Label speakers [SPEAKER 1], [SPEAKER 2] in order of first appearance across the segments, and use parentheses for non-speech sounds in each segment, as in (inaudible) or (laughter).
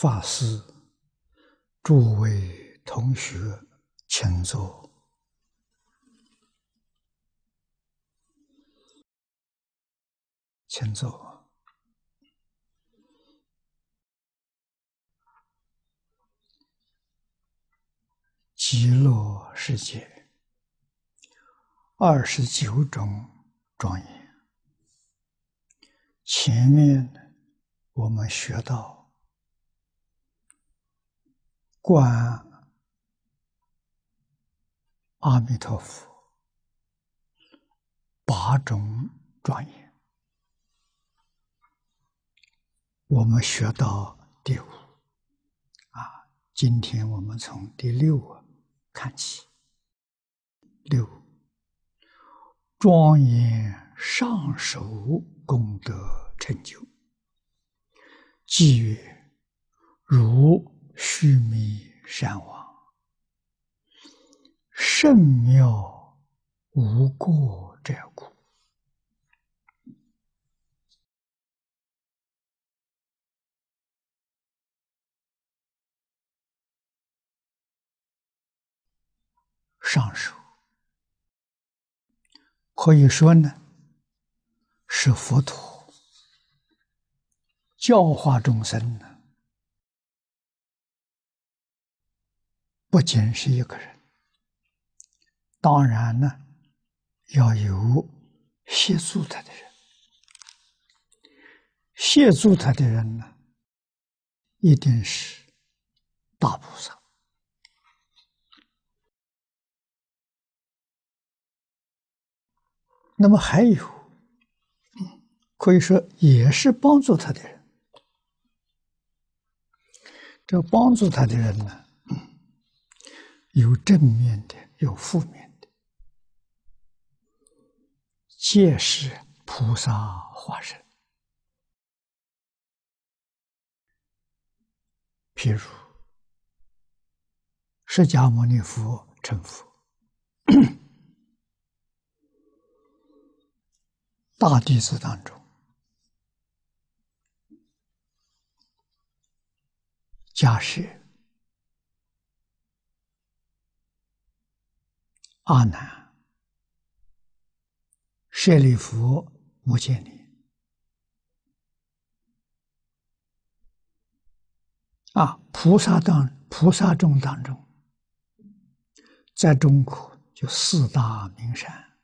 [SPEAKER 1] 法师、诸位同学，请坐，请坐。极乐世界二十九种庄严，前面。我们学到观阿弥陀佛八种庄严，我们学到第五啊，今天我们从第六啊看起，六庄严上首功德成就。即曰：如须弥山王，甚妙无过者故。上首可以说呢，是佛陀。教化众生呢，不仅是一个人，当然呢，要有协助他的人。协助他的人呢，一定是大菩萨。那么还有，可以说也是帮助他的人。这帮助他的人呢，有正面的，有负面的，皆是菩萨化身。譬如释迦牟尼佛成佛，大弟子当中。假使阿难、舍利弗、摩见尼啊，菩萨当菩萨众当中，在中国就四大名山，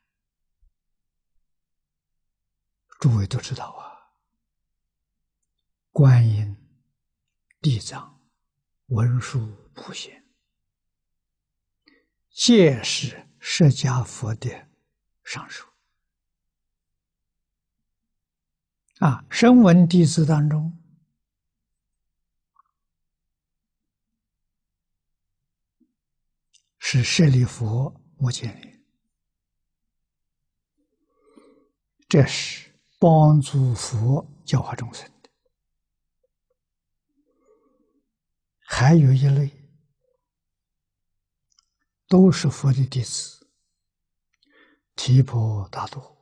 [SPEAKER 1] 诸位都知道啊，观音、地藏。文殊普贤，皆是释迦佛的上首啊！声闻弟子当中，是舍利弗、摩犍连，这是帮助佛教化众生的。还有一类，都是佛的弟子，提婆达多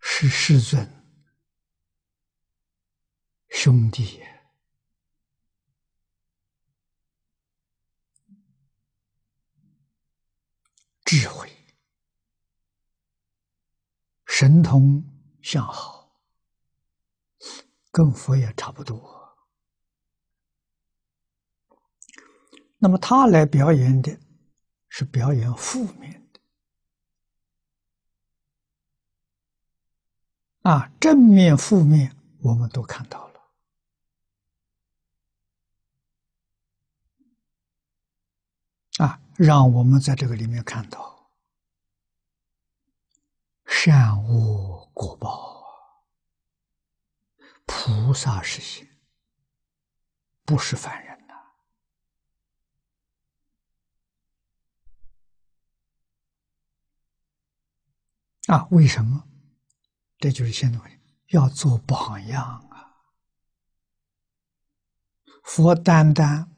[SPEAKER 1] 是世尊兄弟。智慧、神通相好，跟佛也差不多。那么他来表演的，是表演负面的啊，正面、负面我们都看到了啊。让我们在这个里面看到善恶果报菩萨实行，不是凡人呐。啊，为什么？这就是现在要做榜样啊！佛单单。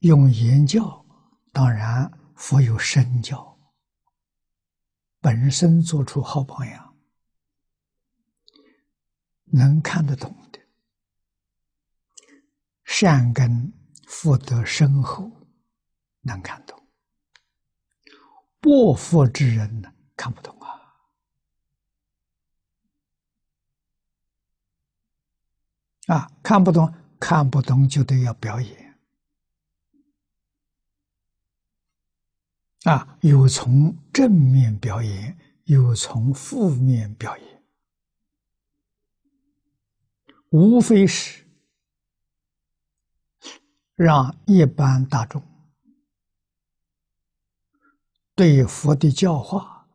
[SPEAKER 1] 用言教，当然佛有身教，本身做出好榜样，能看得懂的，善根福德深厚，能看懂；薄福之人呢，看不懂啊。啊，看不懂，看不懂就得要表演。啊，有从正面表演，有从负面表演，无非是让一般大众对佛的教化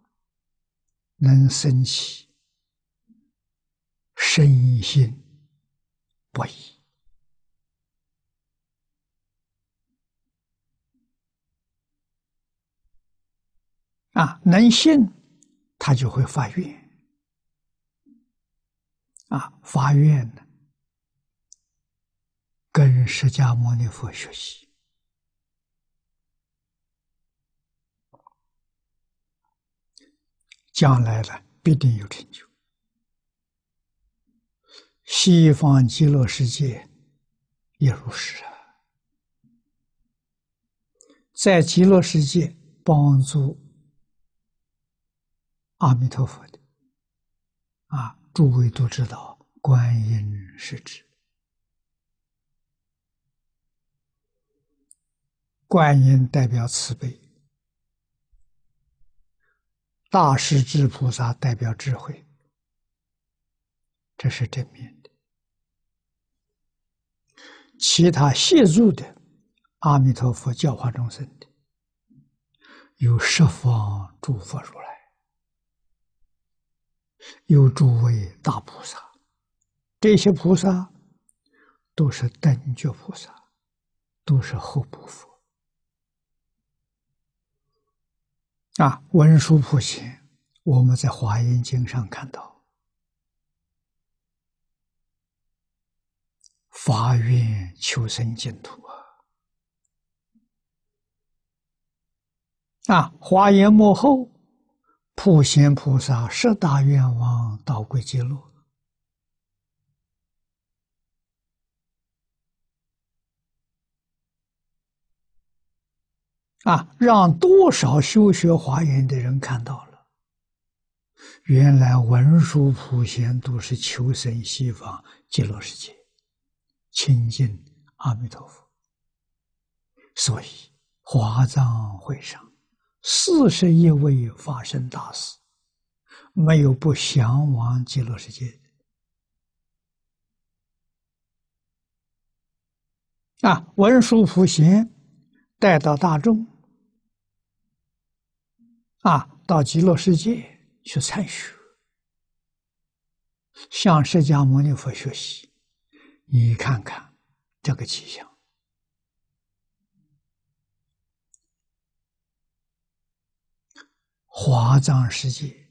[SPEAKER 1] 能升起身心。不疑啊，能信，他就会发愿。啊，发愿呢，跟释迦牟尼佛学习，将来了必定有成就。西方极乐世界也如是啊，在极乐世界帮助阿弥陀佛的啊，诸位都知道，观音是指观音代表慈悲，大势至菩萨代表智慧。这是正面的，其他协助的阿弥陀佛教化众生的，有十方诸佛如来，有诸位大菩萨，这些菩萨都是等觉菩萨，都是后部佛啊。文殊普贤，我们在华严经上看到。发愿求生净土啊！啊，华严幕后，普贤菩萨十大愿望到归极乐啊，让多少修学华严的人看到了，原来文殊普贤都是求生西方极乐世界。亲近阿弥陀佛，所以华藏会上四十一位法身大士，没有不向往极乐世界的。啊，文殊普贤带到大众，啊，到极乐世界去参学，向释迦牟尼佛学习。你看看这个气象，华藏世界，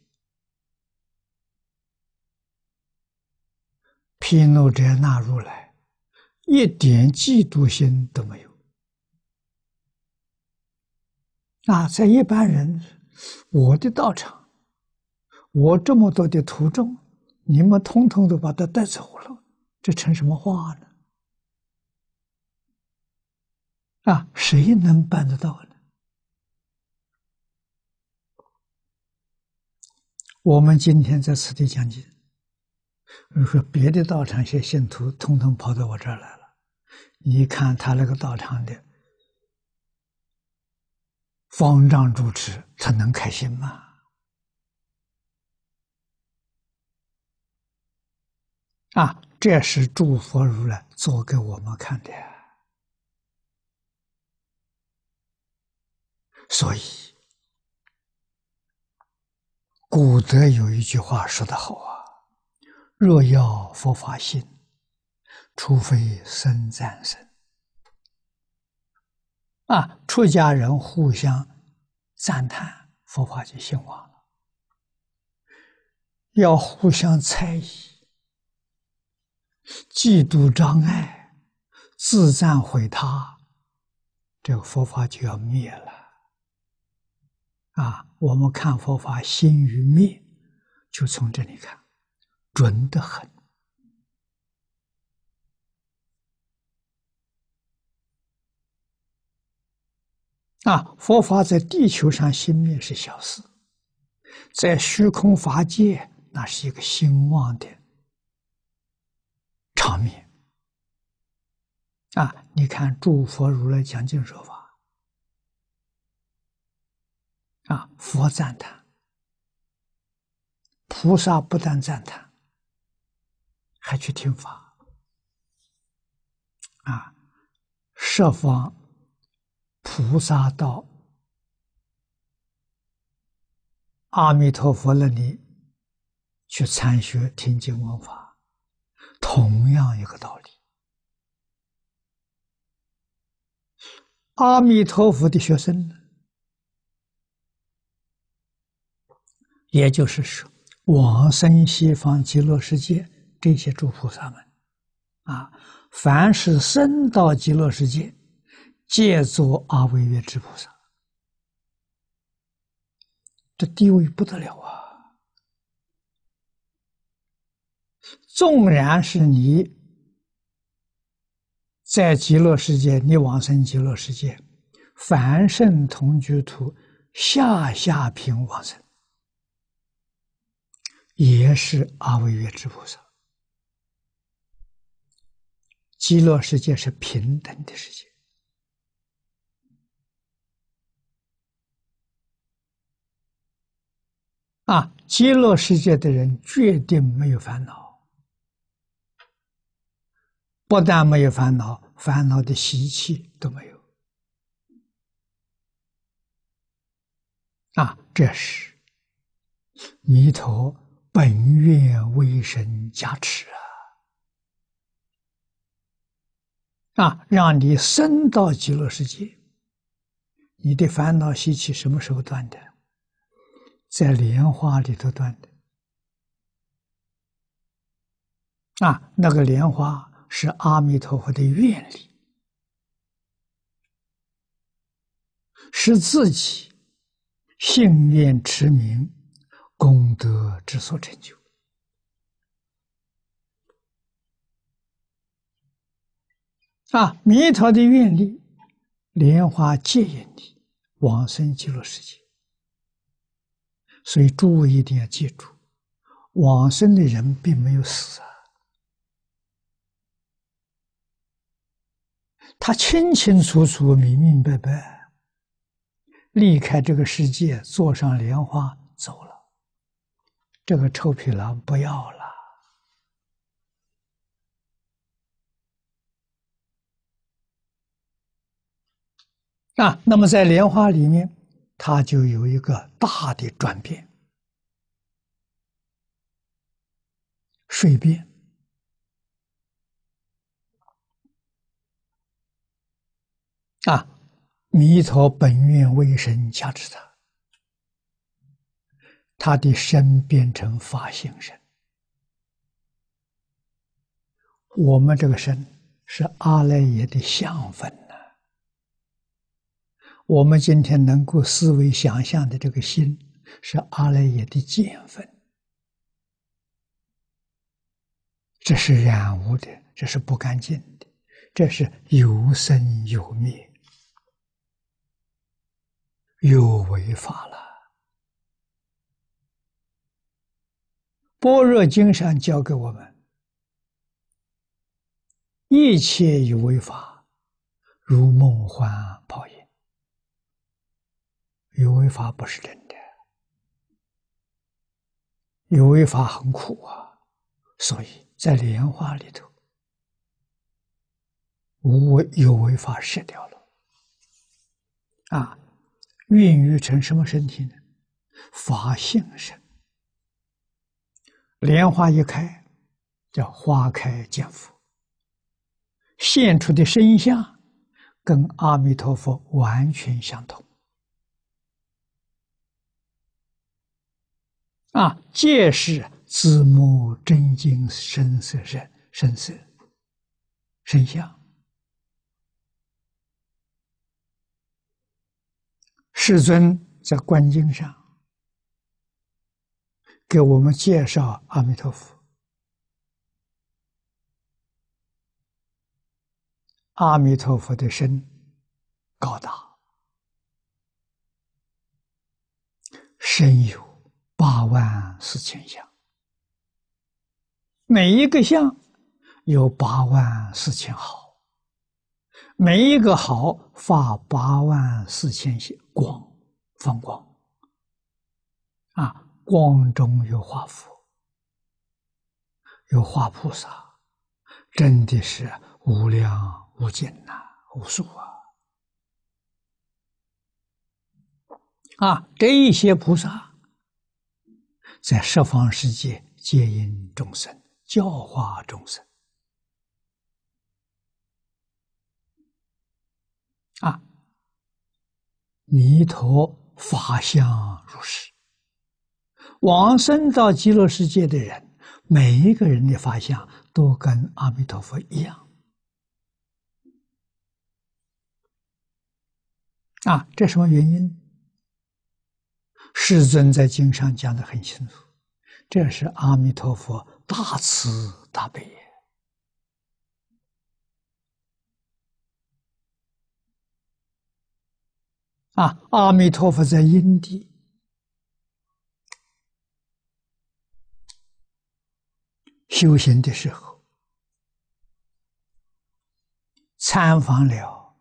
[SPEAKER 1] 毗卢遮那如来一点嫉妒心都没有。啊，在一般人，我的道场，我这么多的徒众，你们通通都把他带走了。这成什么话呢？啊，谁能办得到呢？我们今天在此地讲经，如说别的道场些信徒通通跑到我这儿来了，你看他那个道场的方丈主持，他能开心吗？啊！这是诸佛如来做给我们看的，所以古德有一句话说得好啊：“若要佛法兴，除非僧赞僧。”啊，出家人互相赞叹，佛法就兴旺了；要互相猜疑。嫉妒障碍，自赞毁他，这个佛法就要灭了。啊，我们看佛法心与灭，就从这里看，准得很。啊，佛法在地球上心灭是小事，在虚空法界，那是一个兴旺的场面。啊，你看，诸佛如来讲经说法，啊，佛赞叹，菩萨不但赞叹，还去听法，啊，设方菩萨到阿弥陀佛那里去参学听经闻法，同样一个道理。阿弥陀佛的学生呢，也就是说，往生西方极乐世界这些诸菩萨们，啊，凡是生到极乐世界，皆作阿惟越之菩萨，这地位不得了啊！纵然是你。在极乐世界，你往生极乐世界，凡圣同居土下下品往生，也是阿惟越之菩萨。极乐世界是平等的世界啊！极乐世界的人决定没有烦恼。不但没有烦恼，烦恼的习气都没有。啊，这是弥陀本愿威神加持啊！啊，让你升到极乐世界，你的烦恼习气什么时候断的？在莲花里头断的。啊，那个莲花。是阿弥陀佛的愿力，是自己信愿持名功德之所成就。啊，弥陀的愿力，莲花接引你往生极乐世界。所以诸位一定要记住，往生的人并没有死啊。他清清楚楚、明明白白离开这个世界，坐上莲花走了。这个臭皮囊不要了啊！那么在莲花里面，它就有一个大的转变，水变。啊！弥陀本愿为神加持他，他的身变成法性身。我们这个身是阿赖耶的相分呐。我们今天能够思维想象的这个心，是阿赖耶的见分。这是染污的，这是不干净的，这是有生有灭。又违法了。般若经上教给我们：一切有为法，如梦幻泡影。有为法不是真的，有为法很苦啊。所以在莲花里头，无为有为法失掉了啊。孕育成什么身体呢？法性身。莲花一开，叫花开见佛，现出的身相跟阿弥陀佛完全相同。啊，皆是自目真经身色身身色身相。世尊在观经上给我们介绍阿弥陀佛。阿弥陀佛的身高大，身有八万四千相，每一个相有八万四千毫，每一个毫发八万四千些光，放光。啊，光中有化佛，有化菩萨，真的是无量。无尽呐，无数啊！啊，这一些菩萨在十方世界接引众生，教化众生啊！弥陀法相如是，往生到极乐世界的人，每一个人的法相都跟阿弥陀佛一样。啊，这什么原因？世尊在经上讲的很清楚，这是阿弥陀佛大慈大悲。啊，阿弥陀佛在因地修行的时候，参访了。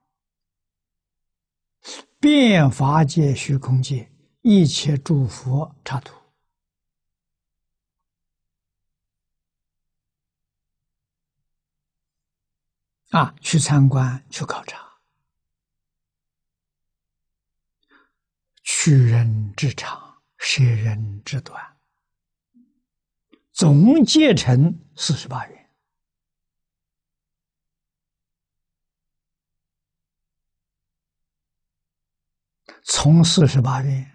[SPEAKER 1] 变法界、虚空界一切诸佛刹土啊，去参观、去考察，取人之长，舍人之短，总结成四十八愿。从四十八愿，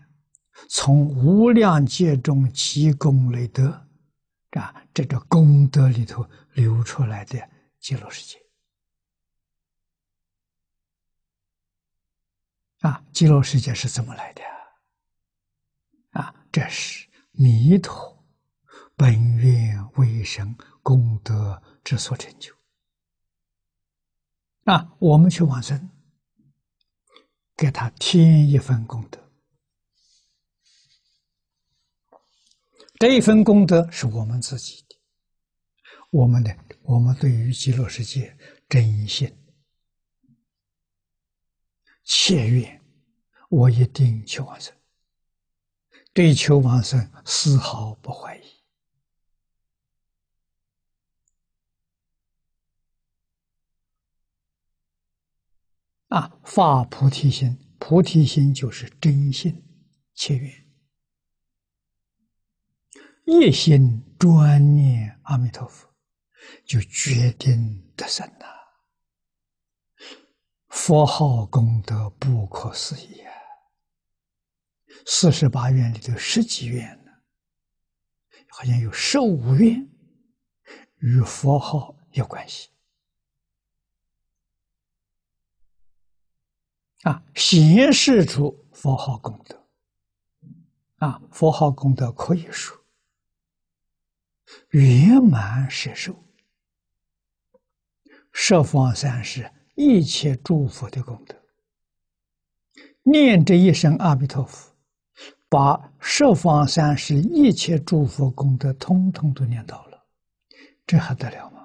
[SPEAKER 1] 从无量劫中积功累德，啊，这个功德里头流出来的极乐世界，啊，极乐世界是怎么来的？啊，这是弥陀本愿为生功德之所成就。那，我们去往生。给他添一份功德，这一份功德是我们自己的，我们的，我们对于极乐世界真心、切愿，我一定求往生，对求往生丝毫不怀疑。啊，发菩提心，菩提心就是真心切愿，一心专念阿弥陀佛，就决定得生呐。佛号功德不可思议啊！四十八愿里头十几愿呢，好像有十五愿与佛号有关系。啊，显示出佛号功德，啊，佛号功德可以说。圆满摄受，十方三世一切诸佛的功德，念这一声阿弥陀佛，把十方三世一切诸佛功德通通都念到了，这还得了吗？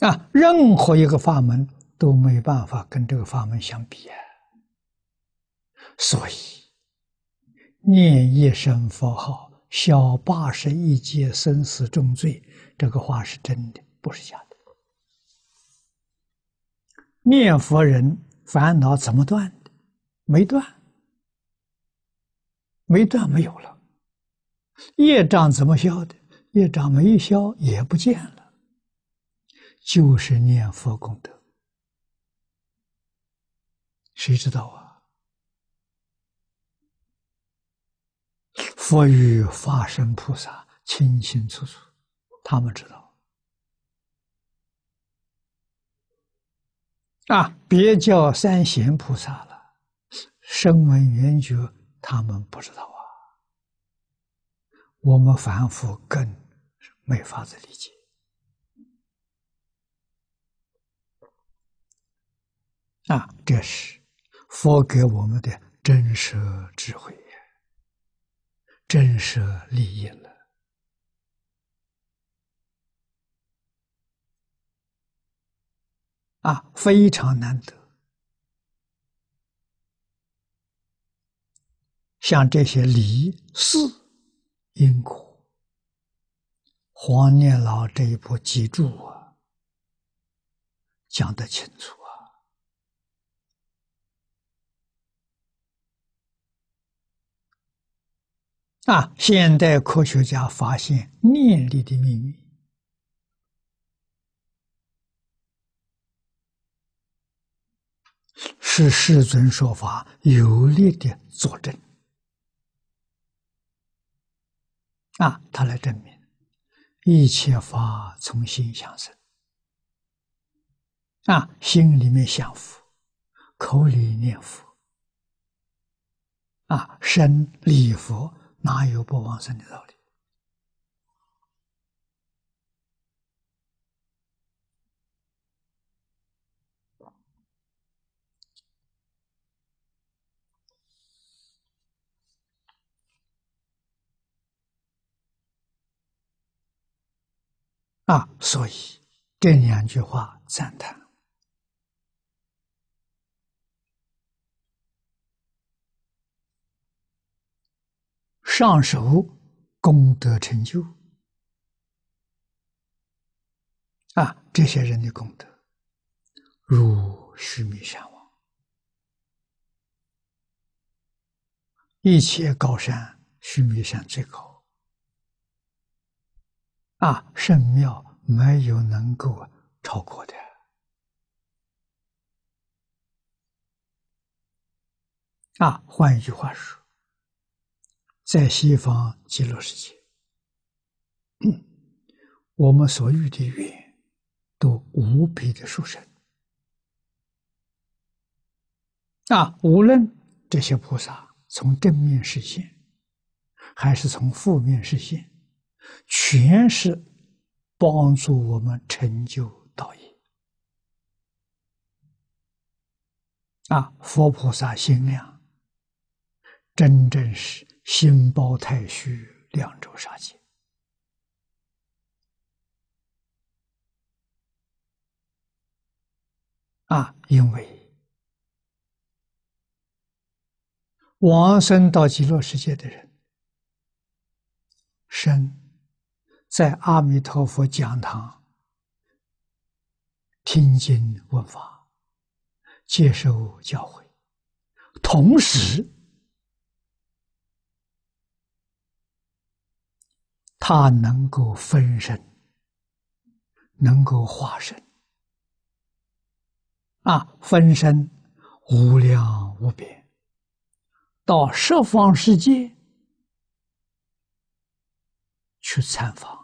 [SPEAKER 1] 啊，任何一个法门都没办法跟这个法门相比啊！所以念一声佛号，消八十一劫生死重罪，这个话是真的，不是假的。念佛人烦恼怎么断的？没断，没断，没有了。业障怎么消的？业障没消，也不见了。就是念佛功德，谁知道啊？佛与法身菩萨清清楚楚，他们知道。啊，别叫三贤菩萨了，声闻缘觉他们不知道啊，我们凡夫更没法子理解啊，这是佛给我们的真实智慧呀，真实利益了。啊，非常难得。像这些理事因果，黄念老这一部记注啊，讲得清楚啊！现代科学家发现念力的秘密。是世尊说法有力的佐证啊！他来证明一切法从心想生啊，心里面想佛，口里念佛啊，身礼佛，哪有不往生的道理？啊，所以这两句话赞叹：上首功德成就啊，这些人的功德如须弥山王，一切高山，须弥山最高。啊，圣庙没有能够超过的。啊，换一句话说，在西方极乐世界，我们所遇的缘都无比的殊胜。啊，无论这些菩萨从正面实现，还是从负面实现。全是帮助我们成就道业啊！佛菩萨心量真正是心包太虚，两周杀戒啊！因为往生到极乐世界的人生。在阿弥陀佛讲堂听经闻法，接受教诲，同时他能够分身，能够化身，啊，分身无量无边，到十方世界去参访。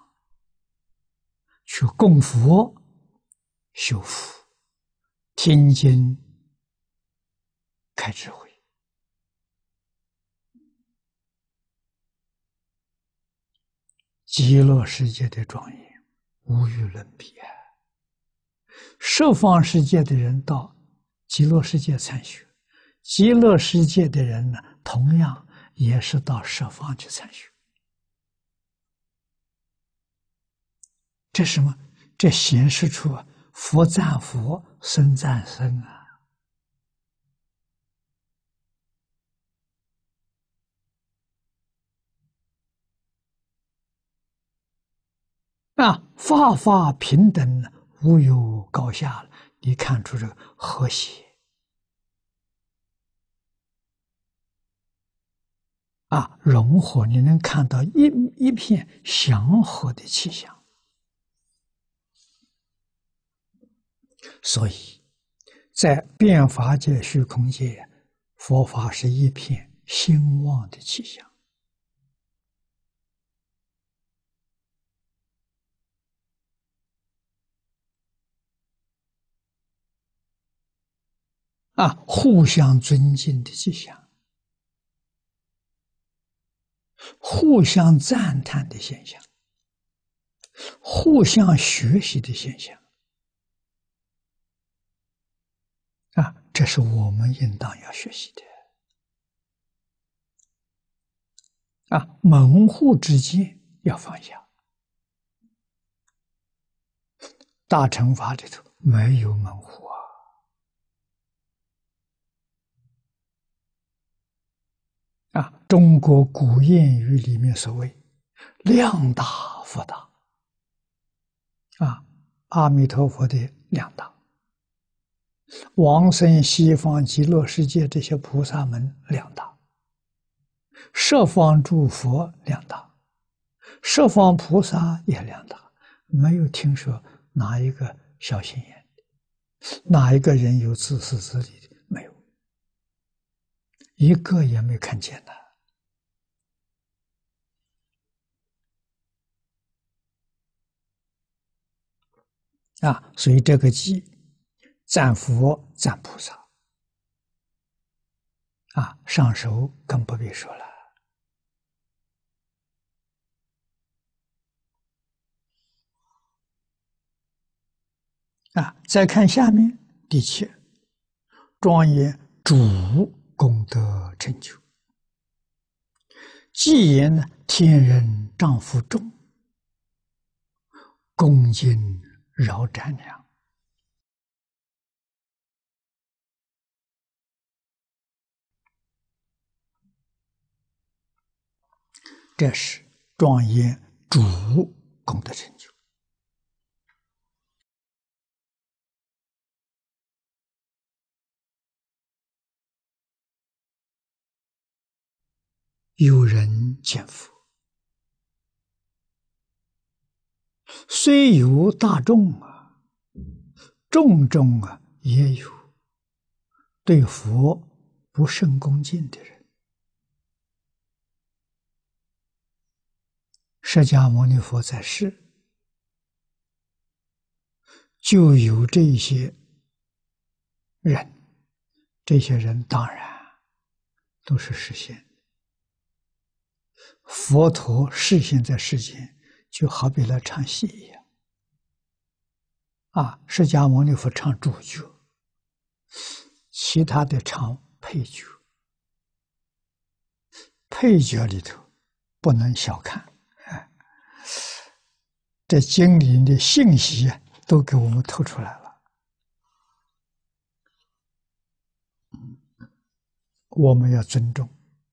[SPEAKER 1] 去供佛、修福、听经、开智慧，极乐世界的庄严无与伦比啊！十方世界的人到极乐世界参学，极乐世界的人呢，同样也是到十方去参学。这什么？这显示出佛赞佛，僧赞僧啊！啊，法法平等，无有高下了。你看出这个和谐啊，融合，你能看到一一片祥和的气象。所以，在变法界、虚空界，佛法是一片兴旺的气象。啊，互相尊敬的迹象，互相赞叹的现象，互相学习的现象，啊，这是我们应当要学习的。啊，门户之间要放下，大乘法里头没有门户啊。啊，中国古谚语里面所谓“量大福大”，啊，阿弥陀佛的量大，往生西方极乐世界这些菩萨们量大，十方诸佛量大，十方菩萨也量大，没有听说哪一个小心眼的，哪一个人有自私自利的。一个也没看见的啊！所以这个偈赞佛赞菩萨啊，上首更不必说了啊！再看下面第七，庄严主。功德成就，既言呢，天人丈夫众，恭敬饶瞻量，这是庄严主功德成有人见佛，虽有大众啊，众中啊也有对佛不甚恭敬的人。释迦牟尼佛在世，就有这些人，这些人当然都是实现。佛陀示现在世间，就好比来唱戏一样。啊，释迦牟尼佛唱主角，其他的唱配角。配角里头不能小看，哎这经里的信息都给我们透出来了，我们要尊重，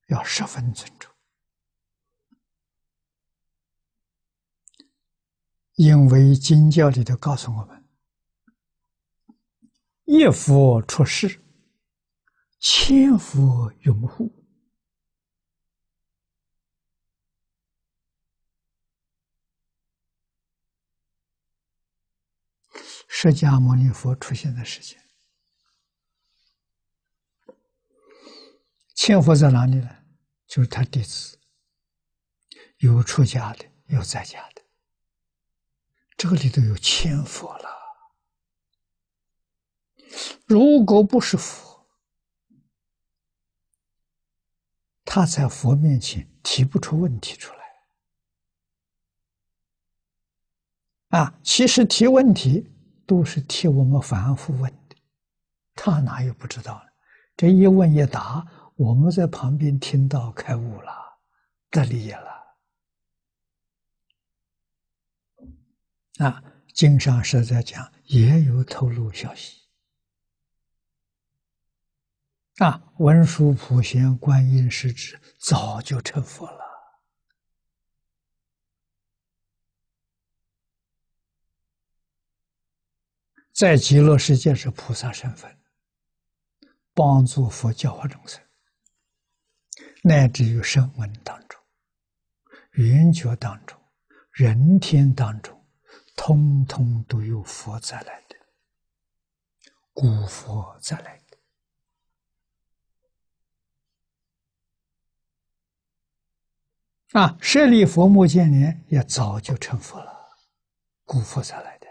[SPEAKER 1] 要十分尊重。因为经教里头告诉我们：“一佛出世，千佛拥护。”释迦牟尼佛出现的时间，千佛在哪里呢？就是他弟子，有出家的，有在家的。这里头有千佛了，如果不是佛，他在佛面前提不出问题出来。啊，其实提问题都是替我们凡夫问的，他哪有不知道呢？这一问一答，我们在旁边听到开悟了，得利了。啊，经上是在讲，也有透露消息。啊，文殊普贤观音师子早就成佛了，在极乐世界是菩萨身份，帮助佛教化众生，乃至于声闻当中、圆觉当中、人天当中。通通都有佛再来的，古佛再来的啊！舍利佛目犍连也早就成佛了，古佛再来的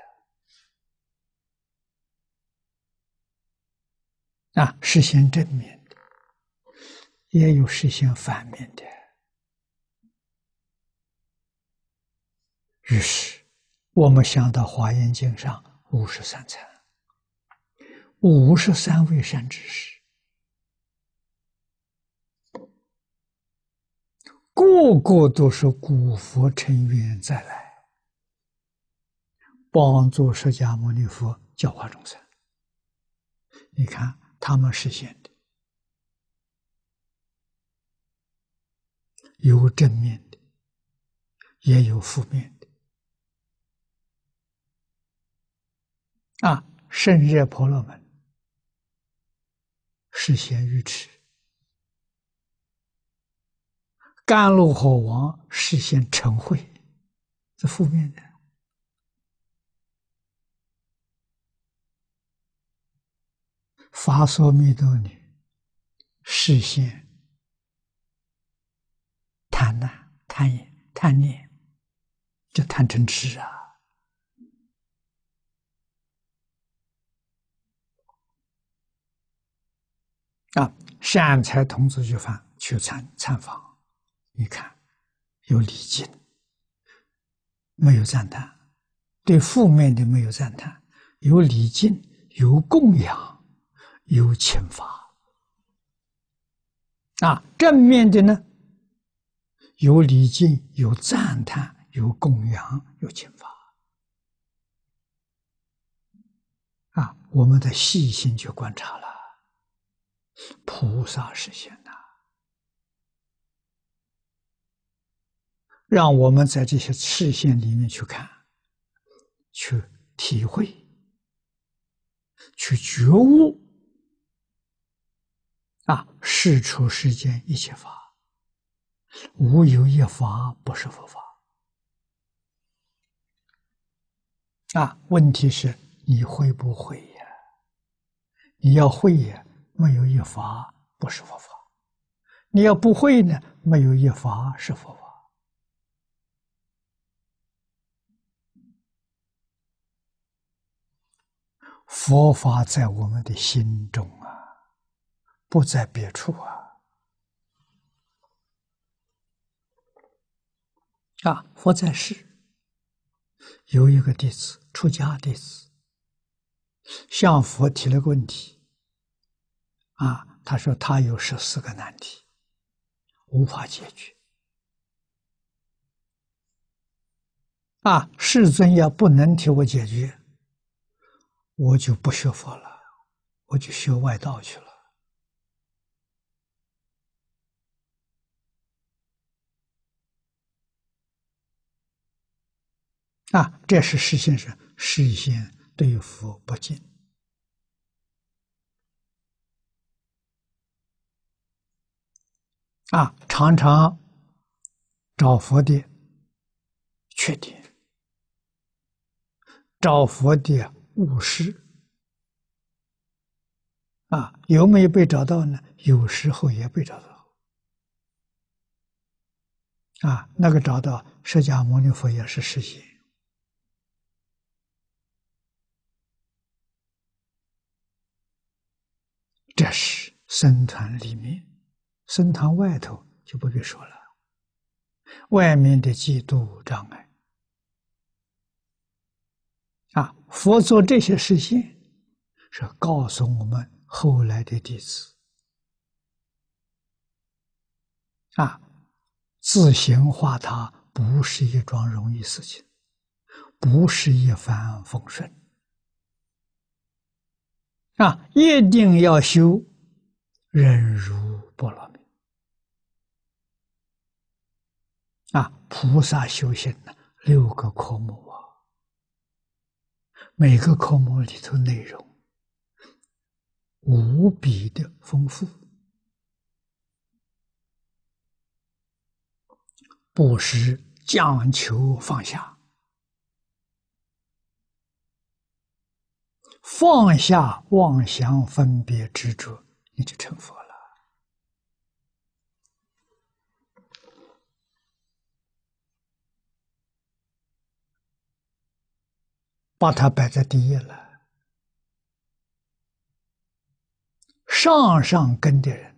[SPEAKER 1] 啊，实现正面的，也有实现反面的。于是，我们想到《华严经》上五十三层，五十三位善知识，个个都是古佛成愿再来，帮助释迦牟尼佛教化众生。你看，他们实现的有正面的，也有负面的。啊，圣热婆罗门实现愚痴，甘露火王实现嗔恚，是负面的。法所弥陀女实现贪婪、贪念、贪念，就贪嗔痴啊！啊，善财童子去访去参参访，你看有礼敬，没有赞叹；对负面的没有赞叹，有礼敬，有供养。有惩罚啊，正面的呢，有礼敬，有赞叹，有供养，有惩罚啊。我们的细心去观察了，菩萨实现呐，让我们在这些视线里面去看，去体会，去觉悟。啊！事出世间一切法，无有一法不是佛法。啊！问题是你会不会呀？你要会呀，没有一法不是佛法；你要不会呢，没有一法是佛法。佛法在我们的心中啊。不在别处啊！啊，佛在世，有一个弟子，出家弟子，向佛提了个问题。啊，他说他有十四个难题，无法解决。啊，世尊要不能替我解决，我就不学佛了，我就学外道去了。啊，这是实现是实现对佛不敬啊，常常找佛的缺点，找佛的误事啊，有没有被找到呢？有时候也被找到啊，那个找到释迦牟尼佛也是实现。这是僧团里面，僧堂外头就不必说了。外面的嫉妒障碍啊，佛做这些事情，是告诉我们后来的弟子啊，自行化他不是一桩容易事情，不是一帆风顺。啊，一定要修忍辱波罗蜜。啊，菩萨修行呢，六个科目啊，每个科目里头内容无比的丰富，不是讲求放下。放下妄想分别执着，你就成佛了。把它摆在第一了。上上根的人，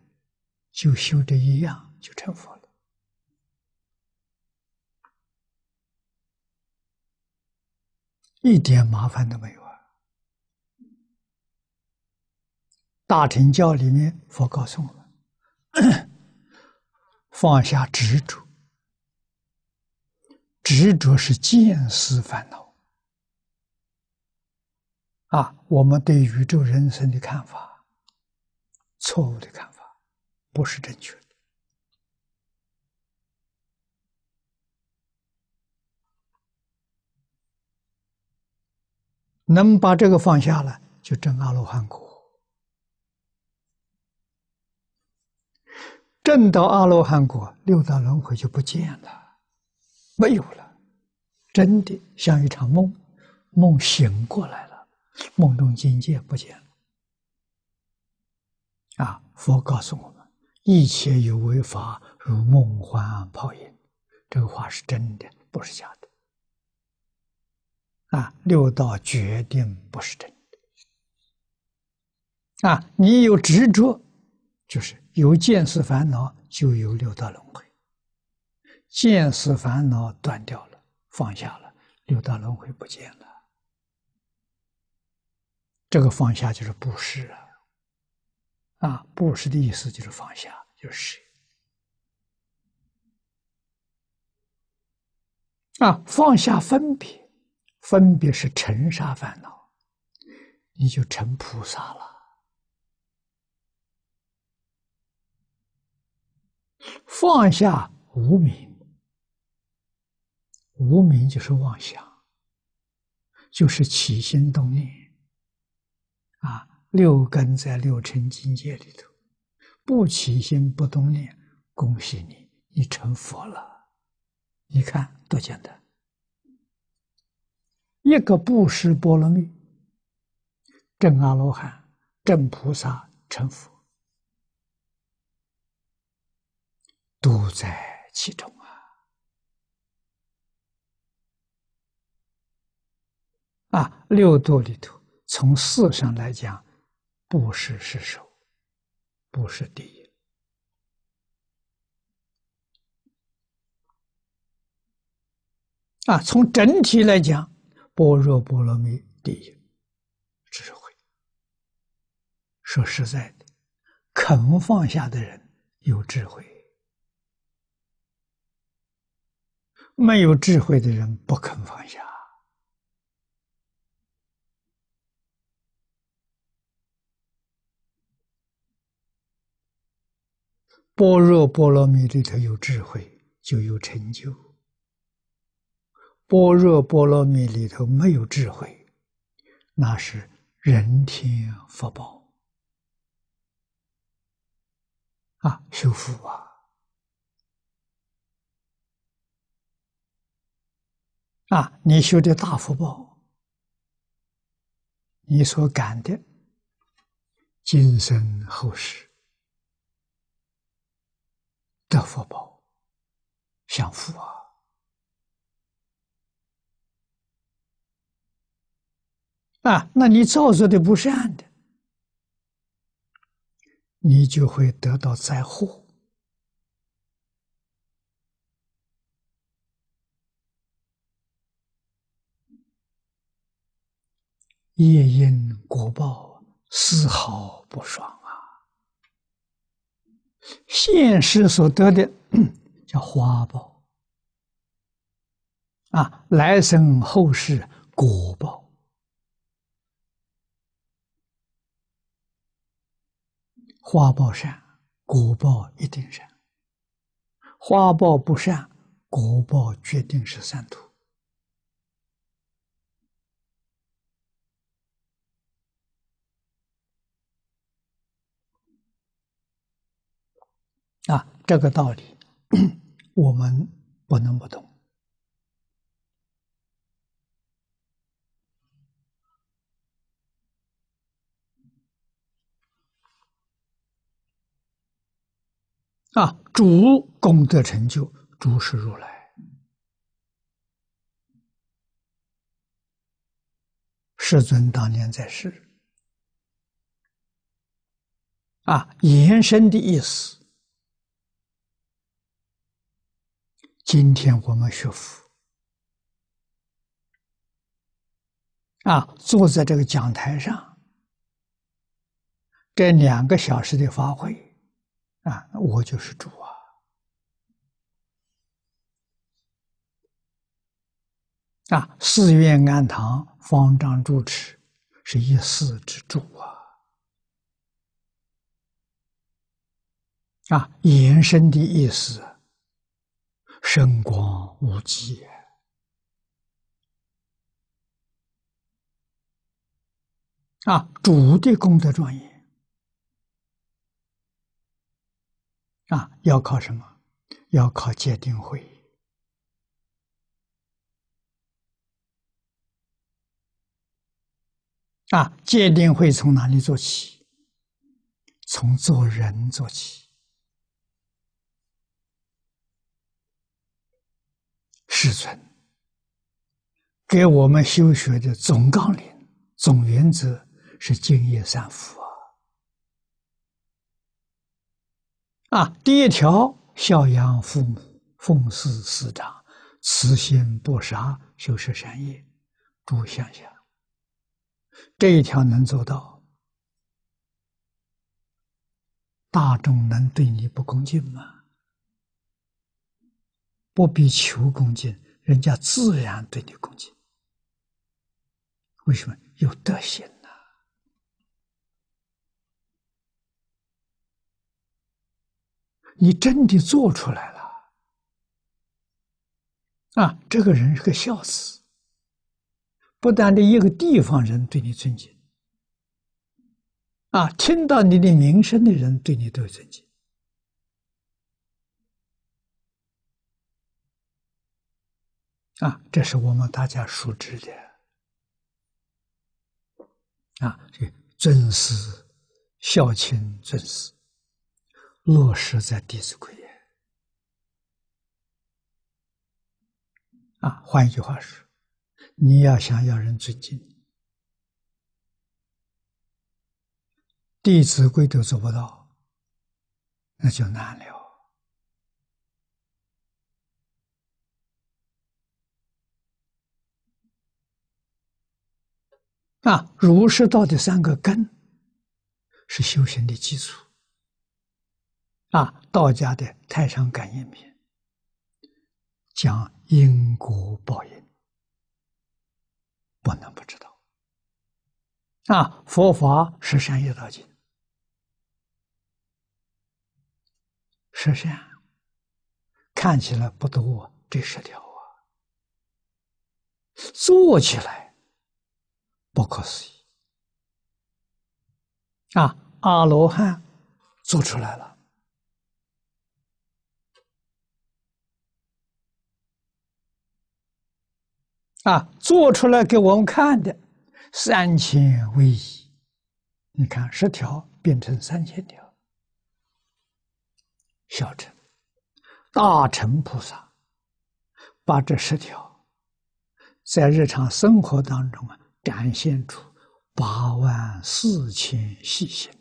[SPEAKER 1] 就修这一样，就成佛了，一点麻烦都没有啊！大乘教里面，佛告诉我们：(clears throat) 放下执着，执着是见思烦恼。啊，我们对宇宙人生的看法，错误的看法，不是正确的。能把这个放下了，就证阿罗汉果。证到阿罗汉果，六道轮回就不见了，没有了，真的像一场梦，梦醒过来了。梦中境界不见了，啊！佛告诉我们：一切有为法，如梦幻泡影。这个话是真的，不是假的。啊，六道决定不是真的。啊，你有执着，就是有见思烦恼，就有六道轮回。见思烦恼断掉了，放下了，六道轮回不见了。这个放下就是布施啊，啊，布施的意思就是放下，就是啊，放下分别，分别是尘沙烦恼，你就成菩萨了。放下无名，无名就是妄想，就是起心动念。啊，六根在六尘境界里头，不起心不动念，恭喜你，你成佛了。你看多简单，一个布施波罗蜜，正阿罗汉，正菩萨成佛，都在其中啊！啊，六度里头。从事上来讲，不是是首，不是第一。啊，从整体来讲，般若波罗蜜第一，智慧。说实在的，肯放下的人有智慧，没有智慧的人不肯放下。般若波罗蜜里头有智慧，就有成就；般若波罗蜜里头没有智慧，那是人天福报啊，修福啊！啊，你修的大福报，你所感的今生后世。得福报，享福啊！啊，那你造作的不善的，你就会得到灾祸。业因果报，丝毫不爽。现实所得的叫花报啊，来生后世果报，花报善，果报一定善；花报不善，果报决定是三途。啊，这个道理我们不能不懂。啊，主功德成就，主是如来，世尊当年在世。啊，延伸的意思。今天我们学佛啊，坐在这个讲台上，这两个小时的法会啊，我就是主啊！啊，寺院庵堂方丈主持，是一寺之主啊！啊，延伸的意思，深光无际啊！主的功德庄严啊，要靠什么？要靠戒定慧啊！戒定慧从哪里做起？从做人做起。世尊给我们修学的总纲领、总原则是敬业三福啊！啊，第一条孝养父母、奉事师长、慈心不杀、修持善业，诸想想，这一条能做到，大众能对你不恭敬吗？不必求恭敬，人家自然对你恭敬。为什么有德行呢？你真的做出来了啊！这个人是个孝子，不但的一个地方人对你尊敬啊，听到你的名声的人对你都有尊敬。啊，这是我们大家熟知的啊，这尊师孝亲尊师，落实在《弟子规》啊。换一句话说，你要想要人尊敬，《弟子规》都做不到，那就难了。啊，儒释道的三个根是修行的基础。啊，道家的《太上感应篇》讲因果报应，不能不知道。啊，佛法是善业道经，是善，看起来不多，这十条啊，做起来。不可思议！啊，阿罗汉。做出来了，啊，做出来给我们看的。三千为一，你看十条变成三千条，小乘、大乘菩萨。把这十条在日常生活当中啊。展现出八万四千细心，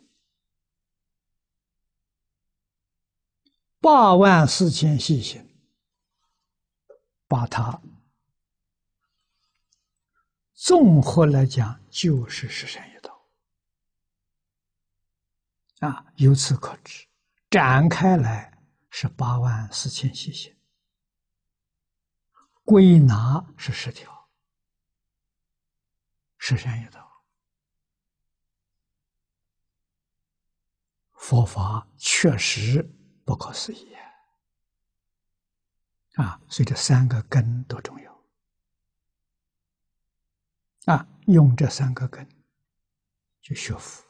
[SPEAKER 1] 八万四千细心，把它综合来讲，就是十善业道啊。由此可知，展开来是八万四千细心，归纳是十条。十善业道，佛法确实不可思议啊！所以这三个根都重要啊！用这三个根就学佛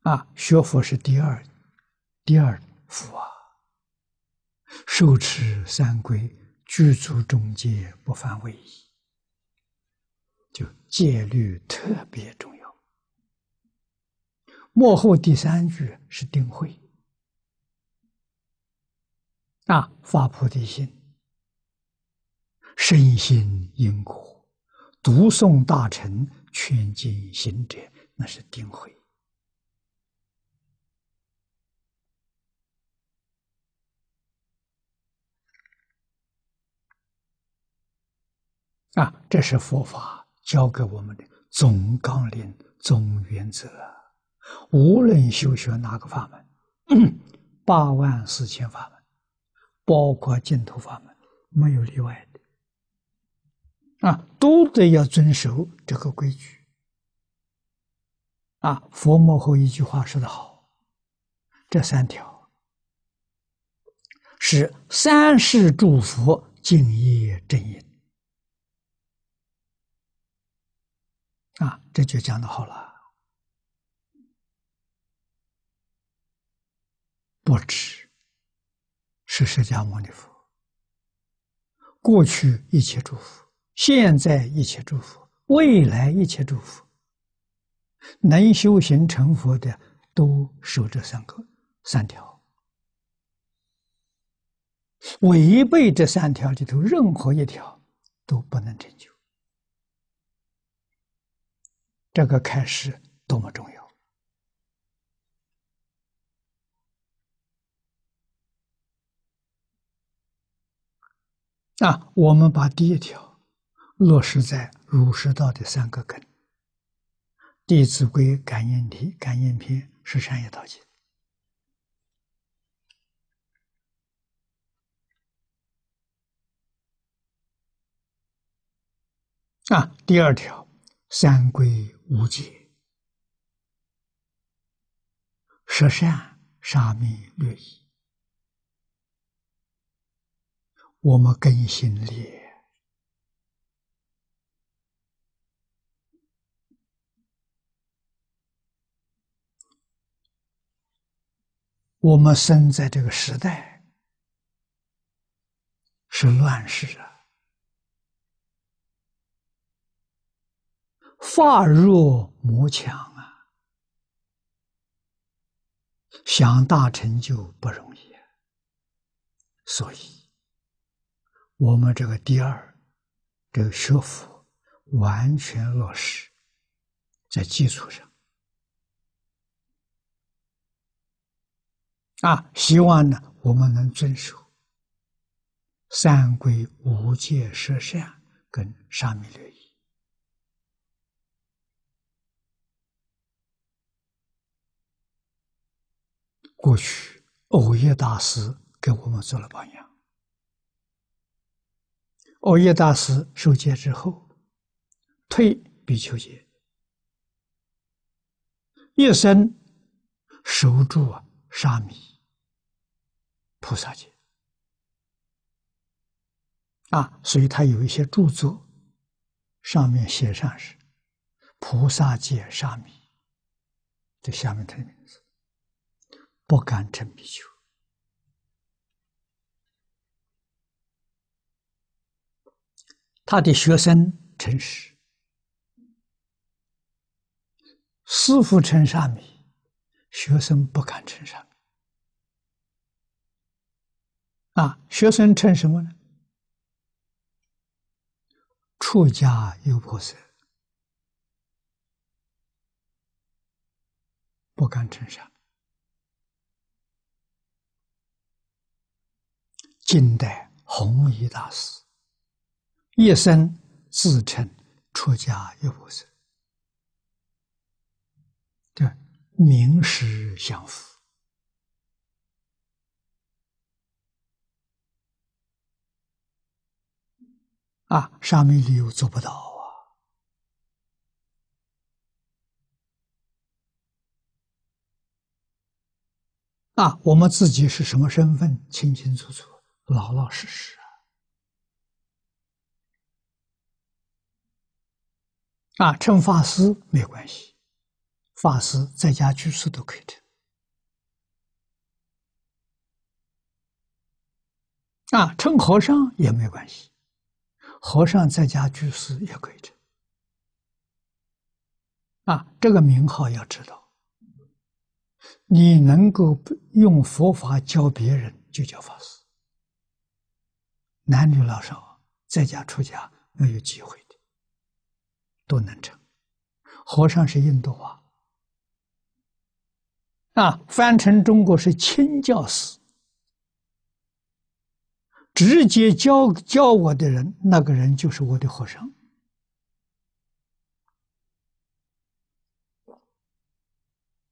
[SPEAKER 1] 啊！学佛是第二第二福啊！受持三规，具足中戒，不犯违仪。就戒律特别重要。幕后第三句是定慧。啊，发菩提心。身心因果，读诵大乘，劝进行者，那是定慧。啊，这是佛法。教给我们的总纲领、总原则。无论修学哪个法门，(clears throat) 八万四千法门，包括净土法门，没有例外的。啊，都得要遵守这个规矩。啊，佛幕后一句话说得好：“这三条是三世诸佛敬业正因。”啊，这就讲的好了。不止是释迦牟尼佛，过去一切祝福，现在一切祝福，未来一切祝福，能修行成佛的，都守这三个三条，违背这三条里头任何一条都不能成就。这个开始多么重要！啊，我们把第一条落实在儒释道的三个根，《弟子规》《感应题》《感应篇》是善业道经。啊，第二条三规无戒，十善杀弥略夷。我们更新列，我们生在这个时代是乱世啊，发弱魔强啊，想大成就不容易啊，所以。我们这个第二，这个学佛完全落实在基础上。啊，希望呢我们能遵守三规五戒十善跟沙弥略仪。过去欧耶大师给我们做了榜样。欧耶大师受戒之后，退比丘戒，一生守住啊沙弥菩萨戒。啊，所以他有一些著作，上面写上是菩萨戒沙弥，这下面他的名字，不敢称比丘。他的学生诚实，师傅称沙弥，学生不敢称沙弥。啊，学生称什么呢？出家有破色，不敢称沙弥。近代弘一大师。一生自称出家一菩萨，这名实相符啊！沙弥利又做不到啊！啊，我们自己是什么身份，清清楚楚，老老实实。啊，啊称法师没关系，法师在家居士都可以称。啊，称和尚也没关系，和尚在家居士也可以称。啊，这个名号要知道，你能够用佛法教别人，就叫法师。男女老少，在家出家没有机会的。都能成，和尚是印度话，啊，翻成中国是清教寺，直接教教我的人，那个人就是我的和尚。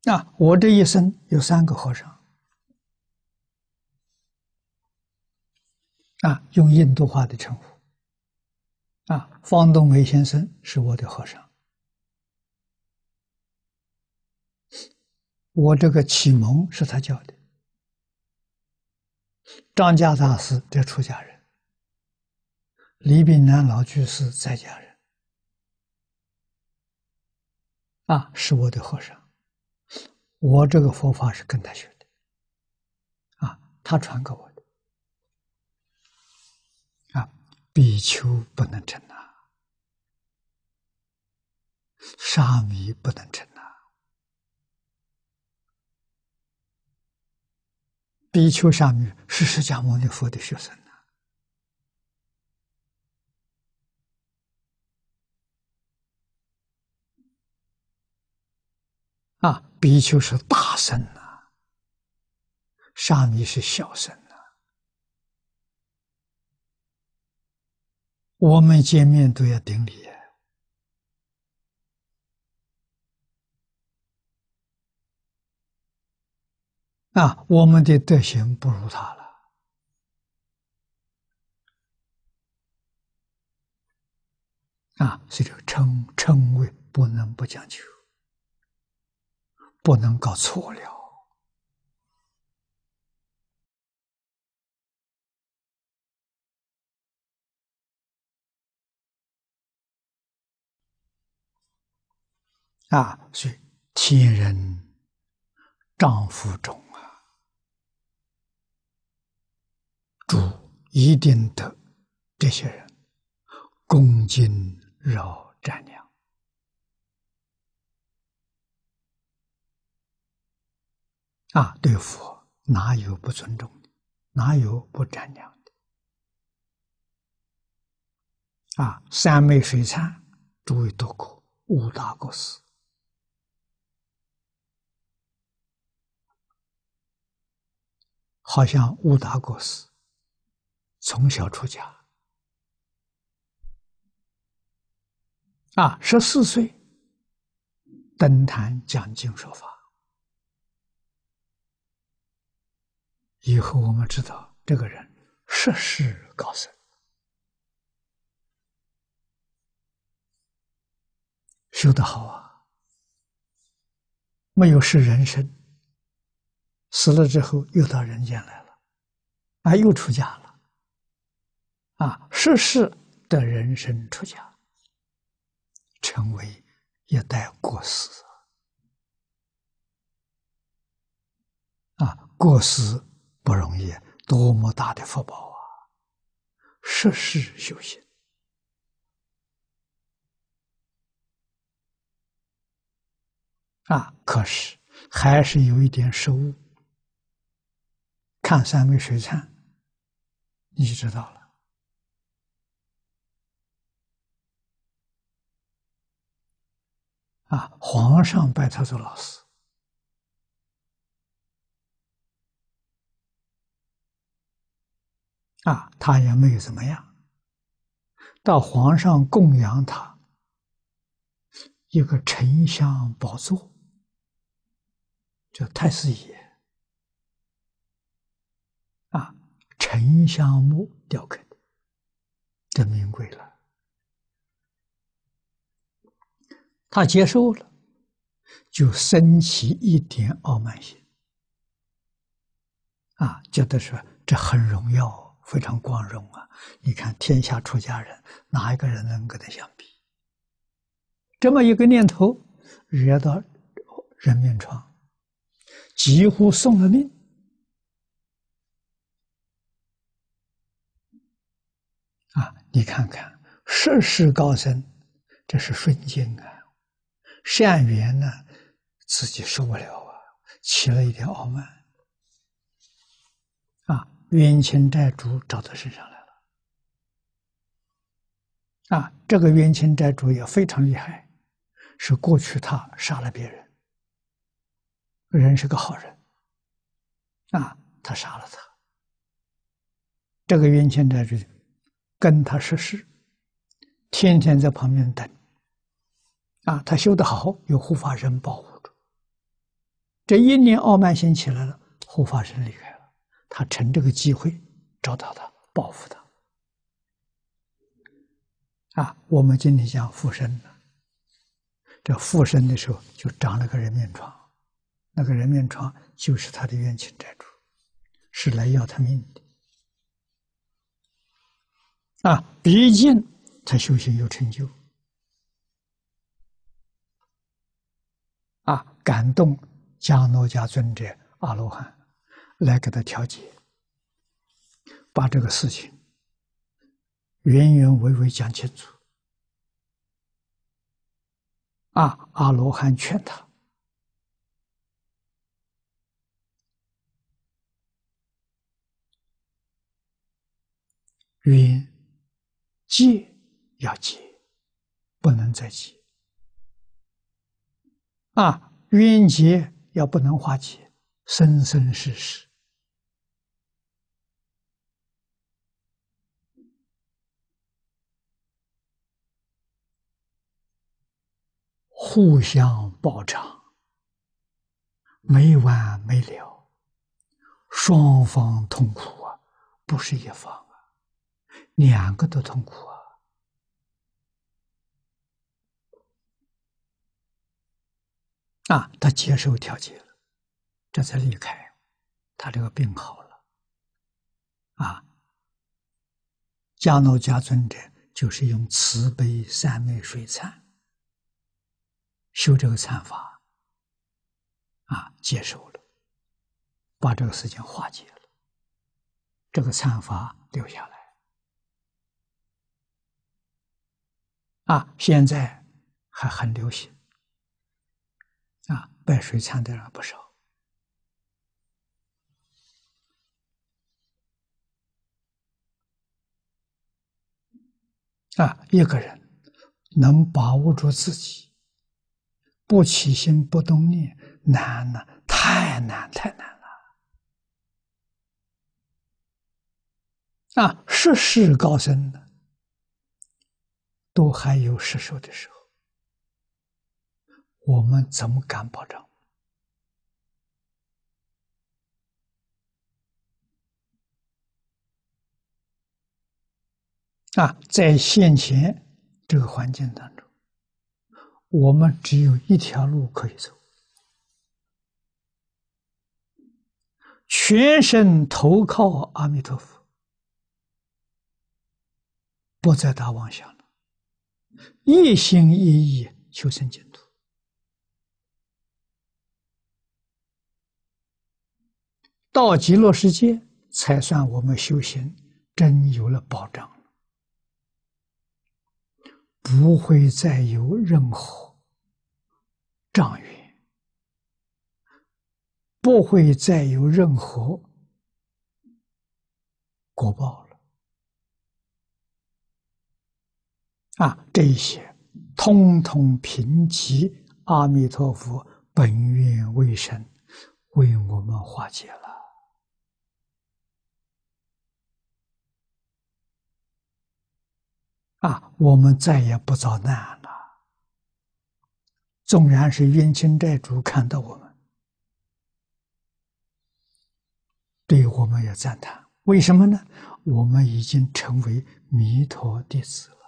[SPEAKER 1] 啊，我这一生有三个和尚。啊，用印度话的称呼。啊，方东梅先生是我的和尚。我这个启蒙是他教的。张家大师的出家人，李炳南老居士在家人，啊，是我的和尚。我这个佛法是跟他学的，啊，他传给我的，啊，比丘不能成呐，沙弥不能成呐。比丘沙弥是释迦牟尼佛的学生呐，啊，比丘是大圣呐，沙弥是小僧呐。我们见面都要顶礼。啊，我们的德行不如他了。啊，所以这个称称谓不能不讲究，不能搞错了。啊，所以天人丈夫中啊。主一定得这些人恭敬绕瞻量啊！对佛哪有不尊重的？哪有不瞻量的？啊！三昧水禅，诸位读过五大国师，好像五大国师。从小出家，啊，十四岁登坛讲经说法。以后我们知道，这个人涉世高僧，修得好啊！没有是人生，死了之后又到人间来了，啊，又出家了。啊，世世的人生出家，成为一代国师啊！国师不容易，多么大的福报啊！世世修行啊，可是还是有一点失误。看三昧水禅，你就知道了。啊！皇上拜他做老师，啊，他也没有怎么样。到皇上供养他一个沉香宝座，叫太师爷，啊，沉香木雕刻的，这名贵了。他接受了，就升起一点傲慢心，啊，觉得说这很荣耀，非常光荣啊！你看天下出家人，哪一个人能跟他相比？这么一个念头惹到人面疮，几乎送了命。啊，你看看世世高僧，这是顺境啊！善缘呢，自己受不了啊，起了一点傲慢，啊，冤亲债主找到身上来了，啊，这个冤亲债主也非常厉害，是过去他杀了别人，人是个好人，啊，他杀了他，这个冤亲债主跟他实事，天天在旁边等。啊，他修得好，有护法神保护着。这一年傲慢心起来了，护法神离开了，他趁这个机会找到他，报复他。啊，我们今天讲附身了，这附身的时候就长了个人面疮，那个人面疮就是他的冤亲债主，是来要他命的。啊，毕竟他修行有成就。啊，感动迦诺迦尊者阿罗汉来给他调解，把这个事情原原委委讲清楚。啊，阿罗汉劝他：冤戒要戒，不能再结。啊，冤结要不能化解，生生世世互相报偿，没完没了，双方痛苦啊，不是一方，两个都痛苦啊。啊，他接受调解了，这才离开。他这个病好了。啊，迦诺迦尊者就是用慈悲三昧水忏修这个禅法，啊，接受了，把这个事情化解了，这个禅法留下来。啊，现在还很流行。啊，拜水忏的人不少。啊，一个人能把握住自己，不起心不动念，难了，太难太难了。啊，世事高深的，都还有失手的时候。我们怎么敢保证？啊，在现前这个环境当中，我们只有一条路可以走：全身投靠阿弥陀佛，不再打妄想，一心一意求生净土。到极乐世界，才算我们修行真有了保障，不会再有任何障缘，不会再有任何果报了。啊，这一些通通平齐阿弥陀佛本愿为神，为我们化解了。啊，我们再也不遭难了。纵然是冤亲债主看到我们，对我们也赞叹。为什么呢？我们已经成为弥陀弟子了。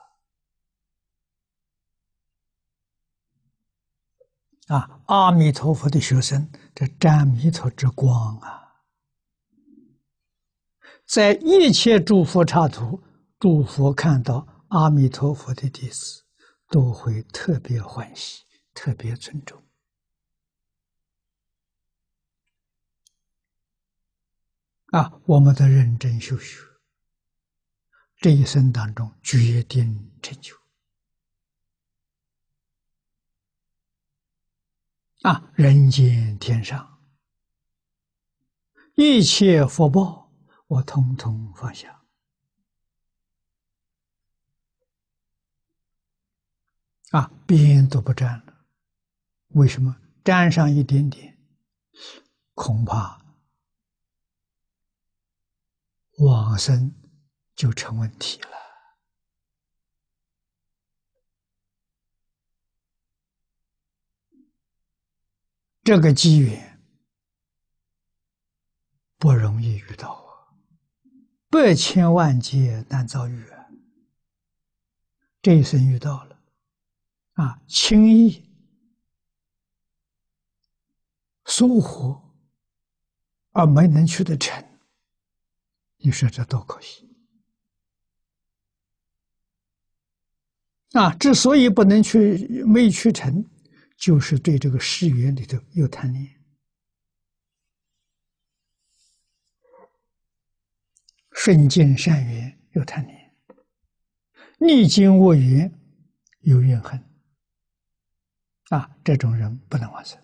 [SPEAKER 1] 啊，阿弥陀佛的学生，这沾弥陀之光啊，在一切诸佛刹土，诸佛看到。阿弥陀佛的弟子都会特别欢喜，特别尊重。啊，我们的认真修学，这一生当中决定成就。啊，人间天上一切福报，我统统放下。啊，边都不沾了，为什么？沾上一点点，恐怕往生就成问题了。这个机缘不容易遇到啊，百千万劫难遭遇啊。这一生遇到了，啊，轻易疏忽而没能去得成，你说这多可惜！啊，之所以不能去没去成，就是对这个世缘里头有贪念，顺境善缘有贪念。逆境恶缘有怨恨。啊，这种人不能完成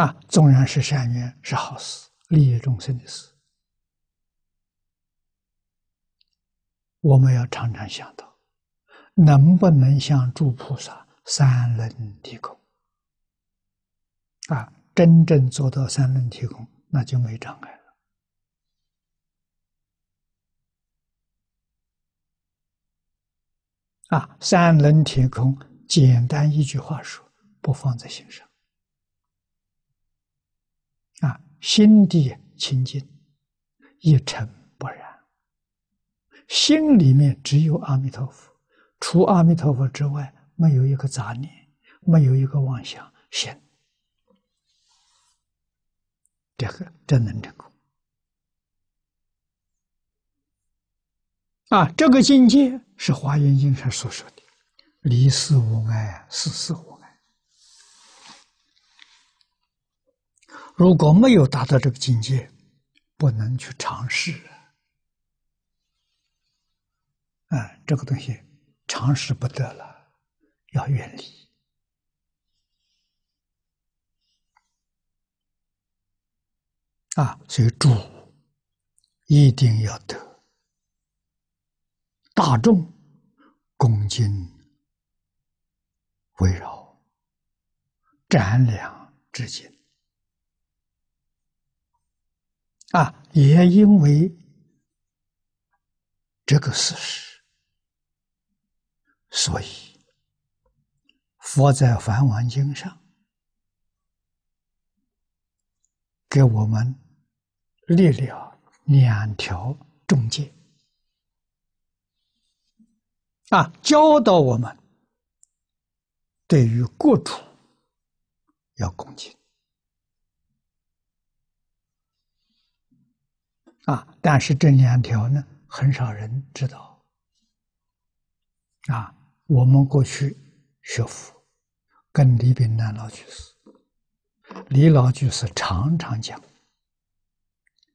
[SPEAKER 1] 啊。纵然是善缘，是好事，利益众生的事，我们要常常想到，能不能像诸菩萨。三轮体空啊，真正做到三轮体空，那就没障碍了。啊，三轮体空，简单一句话说，不放在心上。啊，心地清净，一尘不染，心里面只有阿弥陀佛，除阿弥陀佛之外。没有一个杂念，没有一个妄想，心，这个真能成功啊！这个境界是华严经上所说的“离世无碍，世事无碍”。如果没有达到这个境界，不能去尝试啊！这个东西尝试不得了。要远离啊！所以主一定要得大众恭敬围绕瞻两之敬啊！也因为这个事实，所以。佛在《梵王经》上给我们列了两条中戒啊，教导我们对于国土要恭敬啊。但是这两条呢，很少人知道啊。我们过去学佛。跟李炳南老居士、李老居士常常讲，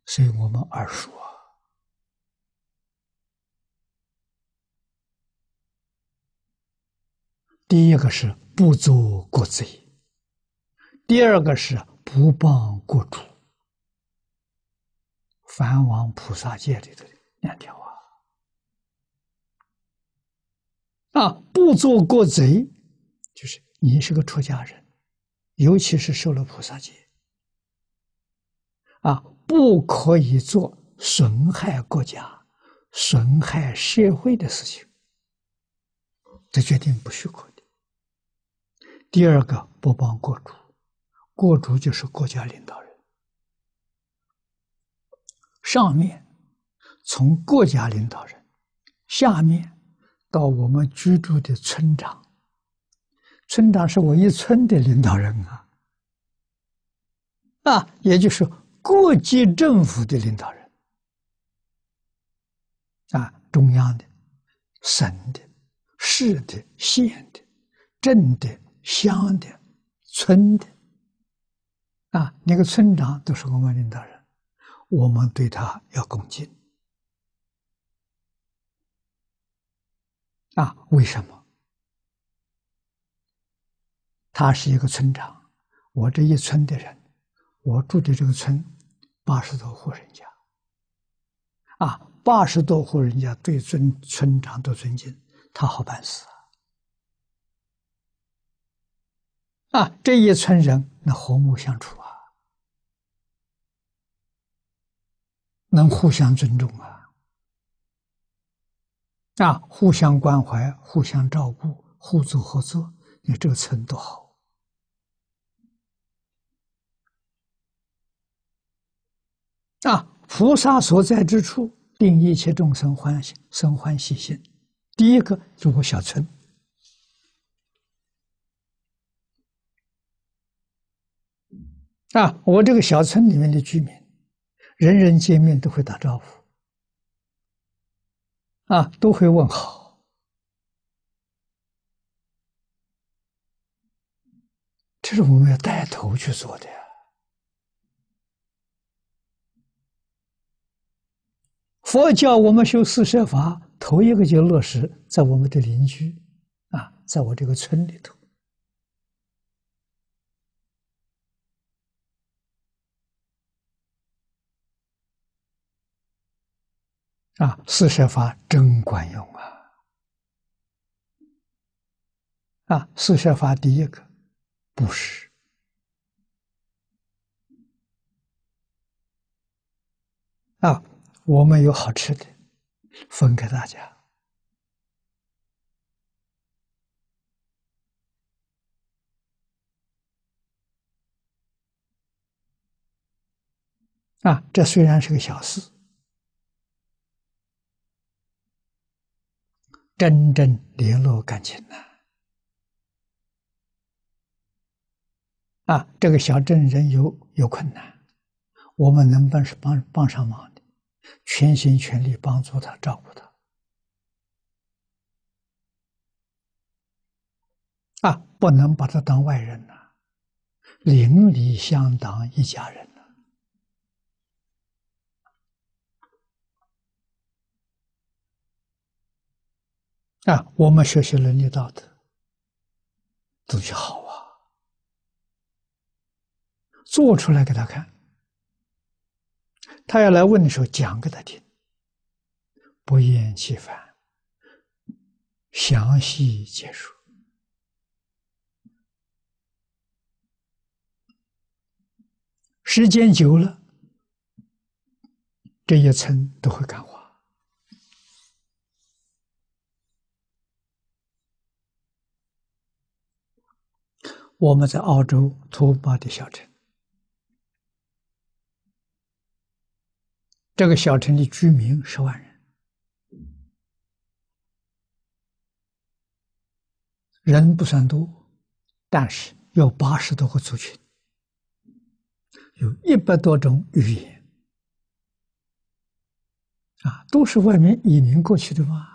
[SPEAKER 1] 所以我们耳熟啊。第一个是不做国贼，第二个是不帮国主。梵王菩萨戒里的两条啊，啊，不做国贼，就是。你是个出家人，尤其是受了菩萨戒，啊，不可以做损害国家、损害社会的事情，这决定不许可的。第二个，不帮国主，国主就是国家领导人，上面从国家领导人，下面到我们居住的村长。村长是我一村的领导人啊，啊，也就是各级政府的领导人，啊，中央的、省的、市的、县的、镇的、乡的、村的，啊，那个村长都是我们领导人，我们对他要恭敬。啊为什么？他是一个村长我这一村的人我住的这个村八十多户人家。啊八十多户人家对村村长都尊敬他好办事啊。啊这一村人那和睦相处能互相尊重啊，啊，互相关怀、互相照顾、互助合作，你这个村多好啊！菩萨所在之处，令一切众生欢喜生欢喜心。第一个，如果小村。啊，我这个小村里面的居民，人人见面都会打招呼，啊，都会问好，这是我们要带头去做的呀。佛教我们修四摄法，头一个就落实在我们的邻居，啊，在我这个村里头。啊，四摄法真管用啊！啊，四摄法第一个布施啊，我们有好吃的分给大家啊，这虽然是个小事。真正联络感情呢？啊，这个小镇人有有困难，我们能帮是帮帮上忙的，全心全力帮助他，照顾他。啊，不能把他当外人呐，邻里相当一家人。啊，我们学习伦理道德，东西好啊，做出来给他看。他要来问的时候，讲给他听，不厌其烦，详细解说。时间久了，这一层都会感化。我们在澳洲图巴的小城，这个小城的居民十万人，人不算多，但是有八十多个族群，有一百多种语言，啊，都是外面移民过去的嘛，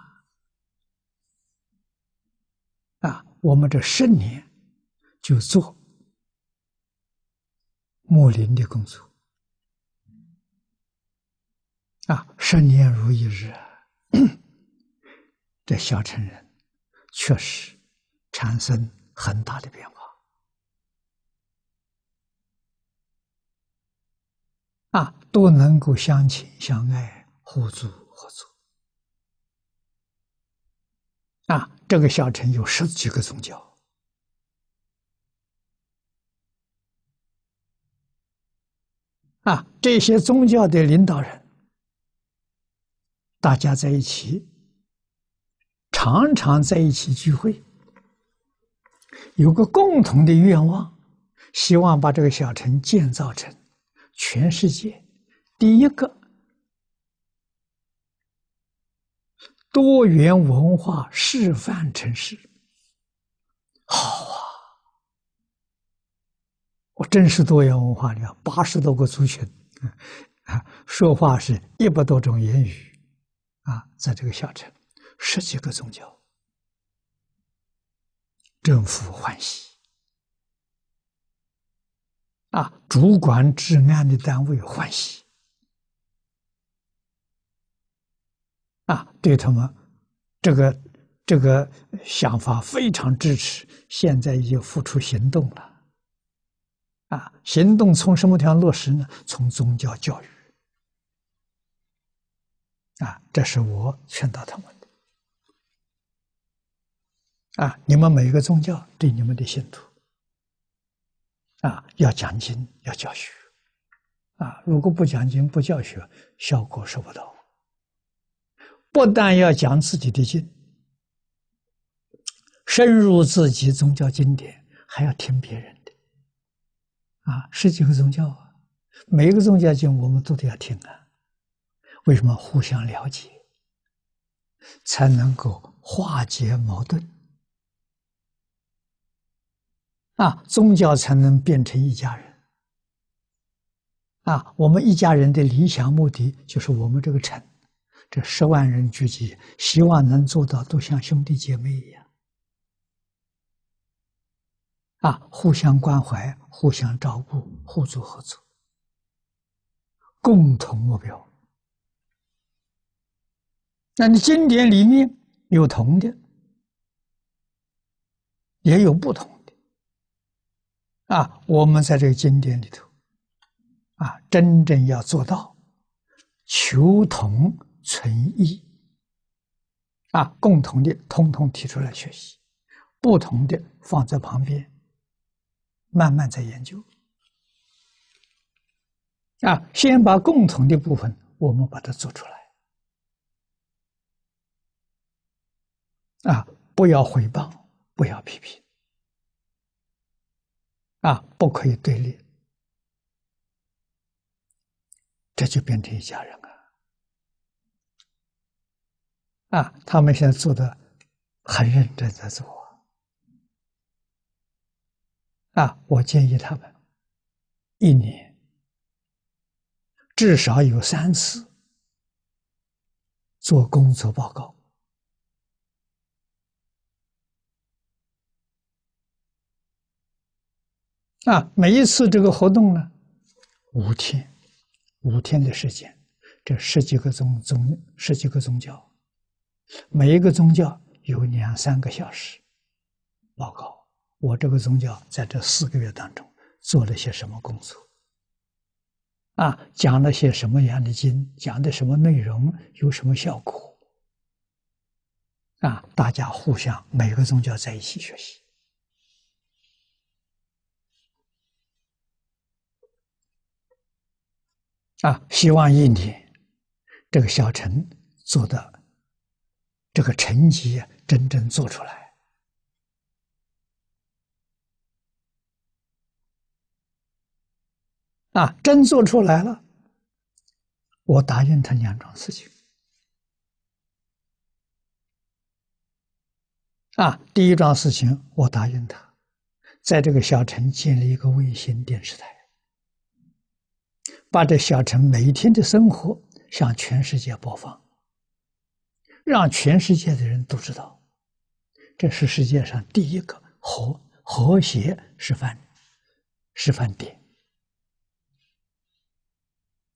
[SPEAKER 1] 啊，我们这十年。就做木林的工作啊，十年如一日！(clears throat) 这小城人确实产生很大的变化啊，都能够相亲相爱、互助合作啊！这个小城有十几个宗教。啊，这些宗教的领导人，大家在一起，常常在一起聚会，有个共同的愿望，希望把这个小城建造成全世界第一个多元文化示范城市。好啊！我真是多元文化的，八十多个族群，啊，(laughs) 说话是一百多种言语，啊，在这个小城，十几个宗教，政府欢喜，啊，主管治安的单位欢喜，啊，对他们这个这个想法非常支持，现在已经付出行动了。啊，行动从什么地方落实呢？从宗教教育。啊，这是我劝导他们的。啊，你们每一个宗教对你们的信徒，啊，要讲经，要教学，啊，如果不讲经不教学，效果收不到。不但要讲自己的经，深入自己宗教经典，还要听别人。啊，十几个宗教啊，每一个宗教经我们都得要听啊。为什么？互相了解，才能够化解矛盾。啊，宗教才能变成一家人。啊，我们一家人的理想目的就是我们这个城，这十万人聚集，希望能做到都像兄弟姐妹一样。啊，互相关怀，互相照顾，互助合作，共同目标。那你经典里面有同的，也有不同的。啊，我们在这个经典里头，啊，真正要做到求同存异，啊，共同的通通提出来学习，不同的放在旁边，慢慢在研究。啊，先把共同的部分我们把它做出来，啊，不要回报，不要批评。啊，不可以对立，这就变成一家人啊！啊，他们现在做的很认真，在做。啊，我建议他们一年至少有三次做工作报告。啊，每一次这个活动呢，五天，五天的时间，这十几个宗宗，十几个宗教，每一个宗教有两三个小时报告。我这个宗教在这四个月当中做了些什么工作？啊，讲了些什么样的经，讲的什么内容，有什么效果？啊，大家互相每个宗教在一起学习。啊，希望一年这个小城做的这个成绩真正做出来啊，真做出来了，我答应他两桩事情啊。第一桩事情，我答应他，在这个小城建立一个卫星电视台。把这小城每一天的生活向全世界播放，让全世界的人都知道，这是世界上第一个和和谐示范示范点。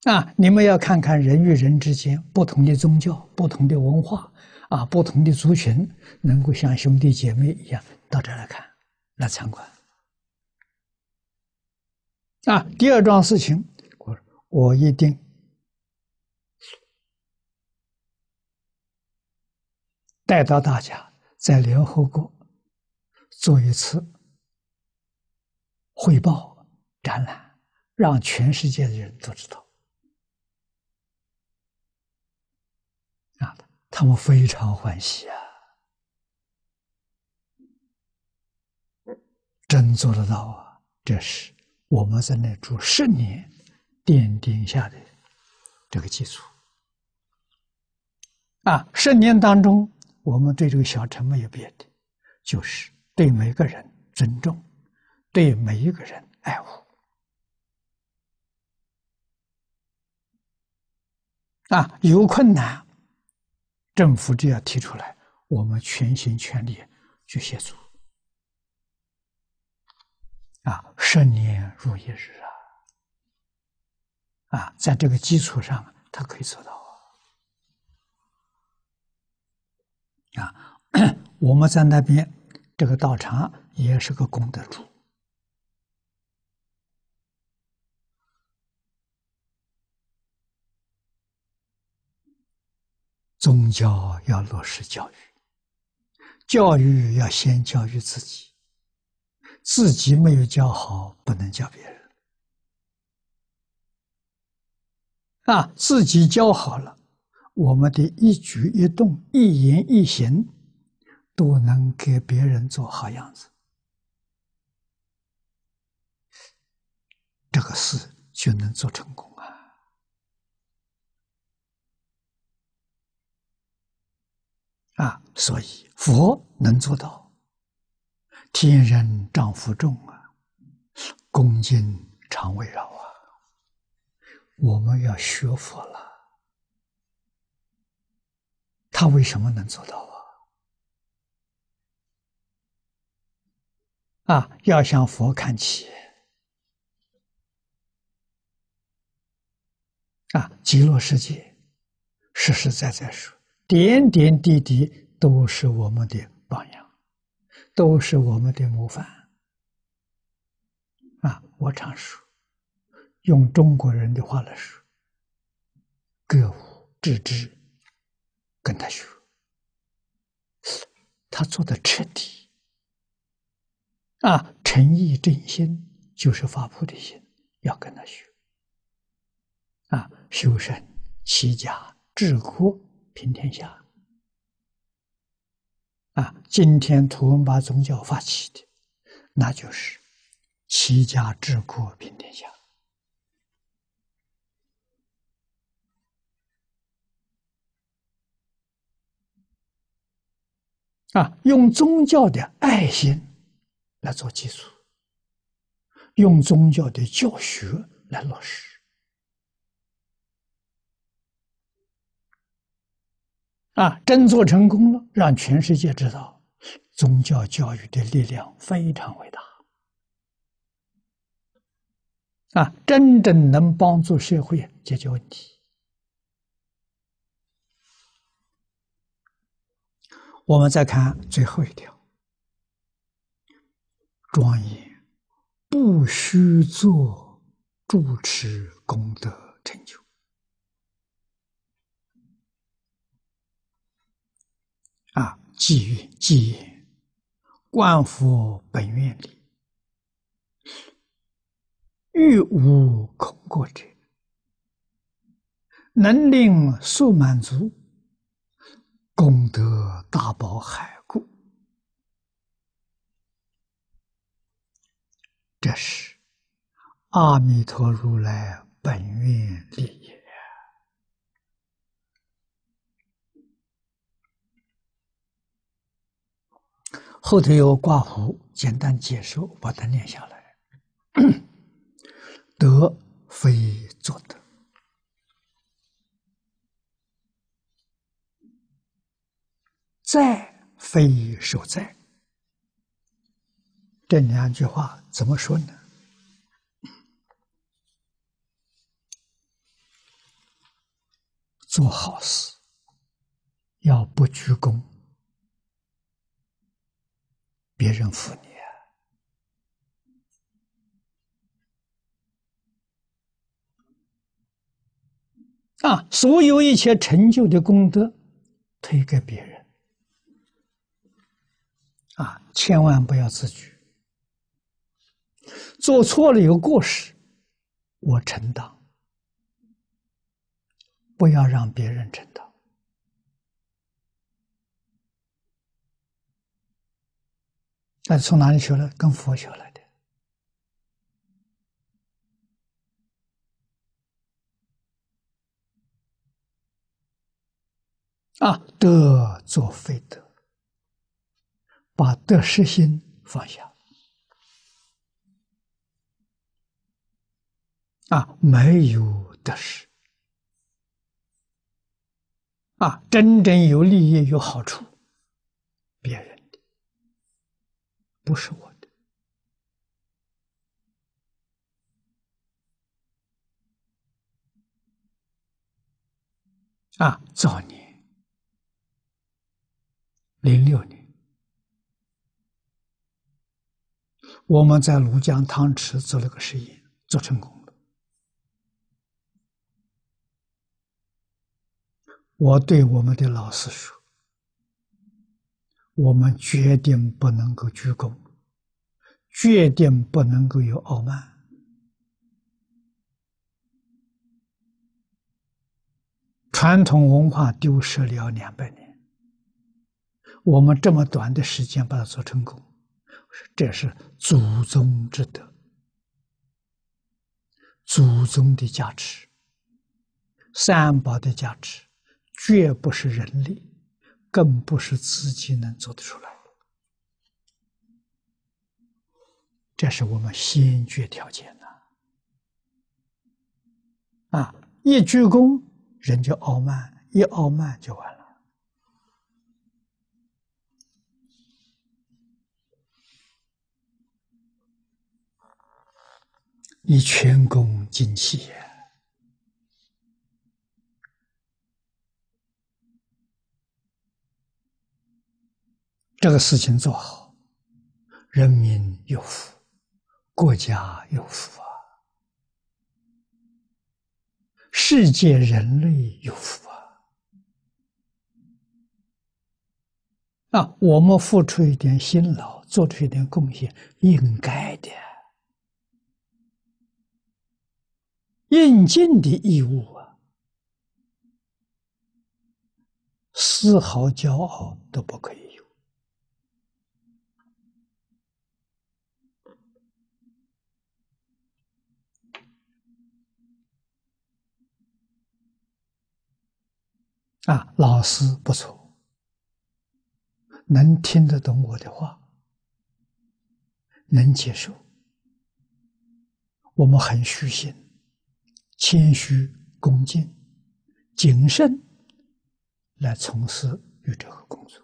[SPEAKER 1] 啊，你们要看看人与人之间不同的宗教、不同的文化啊、不同的族群，能够像兄弟姐妹一样到这来看、来参观。啊，第二桩事情。我一定带到大家在联合国做一次汇报展览，让全世界的人都知道。啊，他们非常欢喜啊！真做得到啊！这是我们在那住十年。奠定下的这个基础啊，十年当中，我们对这个小城没有别的，就是对每个人尊重，对每一个人爱护啊。有困难，政府只要提出来，我们全心全力去协助啊。十年如一日啊。啊，在这个基础上，他可以做到啊！(coughs) 我们在那边这个道场也是个功德主。宗教要落实教育，教育要先教育自己，自己没有教好，不能教别人。啊，自己教好了，我们的一举一动、一言一行，都能给别人做好样子，这个事就能做成功啊！所以佛能做到。天人丈夫重啊，恭敬常围绕啊。我们要学佛了，他为什么能做到啊？啊，要向佛看齐啊！极乐世界实实在在说，点点滴滴都是我们的榜样。都是我们的模范啊！我常说，用中国人的话来说，格物致知，跟他学，他做的彻底啊，诚意真心就是发菩提心，要跟他学啊，修身齐家治国平天下。啊，今天图文把宗教发起的，那就是齐家治国平天下。啊，用宗教的爱心来做基础，用宗教的教学来落实。啊，真做成功了，让全世界知道，宗教教育的力量非常伟大。啊，真正能帮助社会解决问题。我们再看最后一条：庄严，不虚做主持功德成就。啊，寄愿寄言，观佛本愿力，欲无空过者，能令速满足，功德大宝海故。这是阿弥陀如来本愿力也。后头有挂弧，简单解说，把它念下来。(clears throat) 德非作德，在非所在。这两句话怎么说呢？做好事要不鞠躬。别人服你啊！啊，所有一切成就的功德推给别人啊，千万不要自居。做错了有过失，我承担，不要让别人承担。那从哪里学来？跟佛学来的。啊，得做非得，把得失心放下。啊，没有得失。啊，真正有利益、有好处，别人。不是我的啊！早年零六年，我们在庐江汤池做了个实验，做成功了。我对我们的老师说。我们决定不能够鞠躬，决定不能够有傲慢。传统文化丢失了两百年，我们这么短的时间把它做成功，这是祖宗之德，祖宗的价值，三宝的价值，绝不是人力，更不是自己能做得出来。这是我们先决条件呐！啊，一鞠躬，人就傲慢，一傲慢就完了。一全功尽弃，这个事情做好，人民有福。国家有福啊，世界人类有福啊！啊，我们付出一点辛劳，做出一点贡献，应该的，应尽的义务啊，丝毫骄傲都不可以。啊，老师不错，能听得懂我的话，能接受，我们很虚心、谦虚、恭敬、谨慎来从事与这个工作。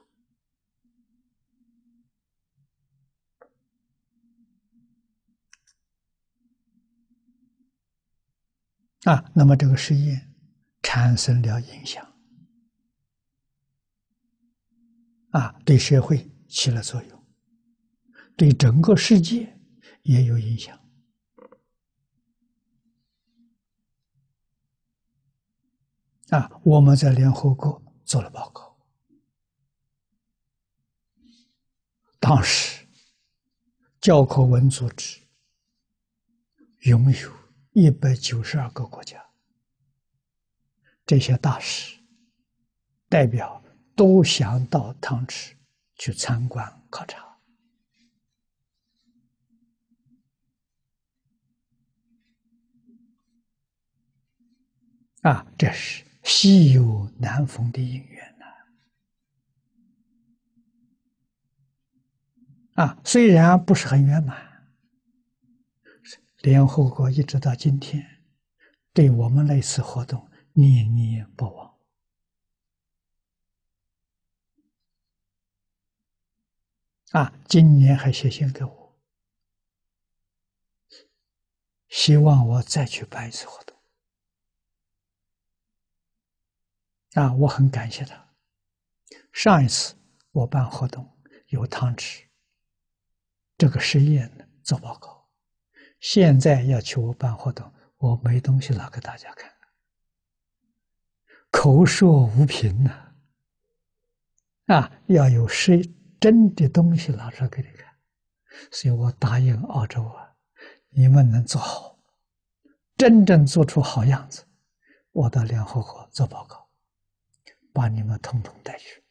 [SPEAKER 1] 啊，那么这个实验产生了影响。啊，对社会起了作用，对整个世界也有影响。啊，我们在联合国做了报告，当时教科文组织拥有一百九十二个国家，这些大使代表。都想到汤池去参观考察啊！这是稀有难逢的姻缘呐！啊，虽然不是很圆满，联合国一直到今天，对我们那次活动念念不忘。啊，今年还写信给我，希望我再去办一次活动。啊，我很感谢他。上一次我办活动有汤吃，这个实验呢做报告，现在要求我办活动，我没东西拿给大家看，口说无凭呐。啊，要有实。真的东西拿出来给你看，所以我答应澳洲啊，你们能做好，真正做出好样子，我到联合国做报告，把你们统统带去。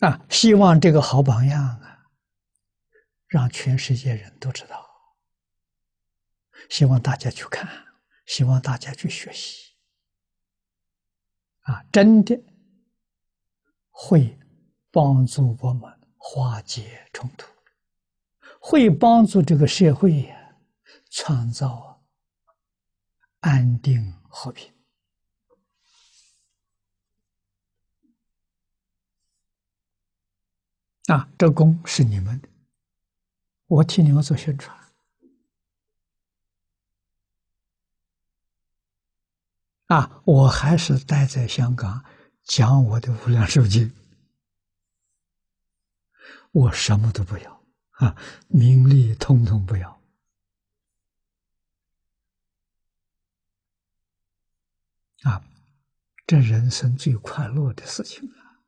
[SPEAKER 1] 啊，希望这个好榜样啊，让全世界人都知道。希望大家去看，希望大家去学习，啊，真的会帮助我们化解冲突，会帮助这个社会创造安定和平。啊，这功是你们的，我替你们做宣传。啊，我还是待在香港讲我的无量寿经，我什么都不要啊，名利通通不要啊，这人生最快乐的事情啊！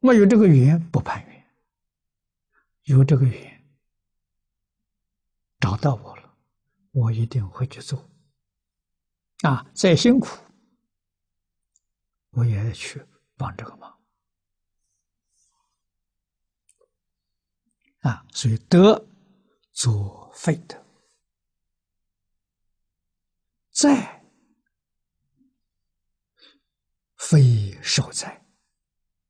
[SPEAKER 1] 我有这个缘不攀缘，有这个缘找到我了，我一定会去做。啊，再辛苦，我也去帮这个忙。啊，所以得作废德。在非受灾，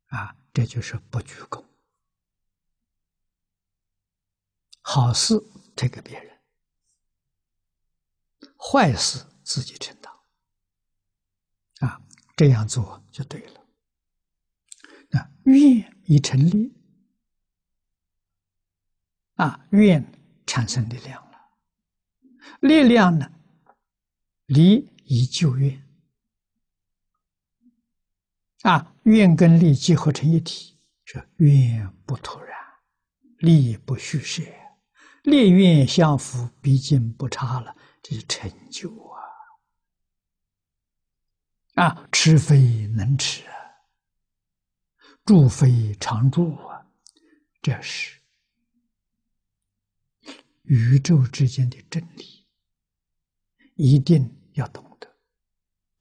[SPEAKER 1] 啊，这就是不居功。好事推给别人，坏事自己承担。啊，这样做就对了。那愿已成立，啊，愿产生力量了，力量呢？离以救愿啊，愿跟力结合成一体，是愿不突然，力不虚设，力愿相符，毕竟不差了，这是成就啊！啊，吃非能吃啊，住非常住啊，这是宇宙之间的真理。一定要懂得，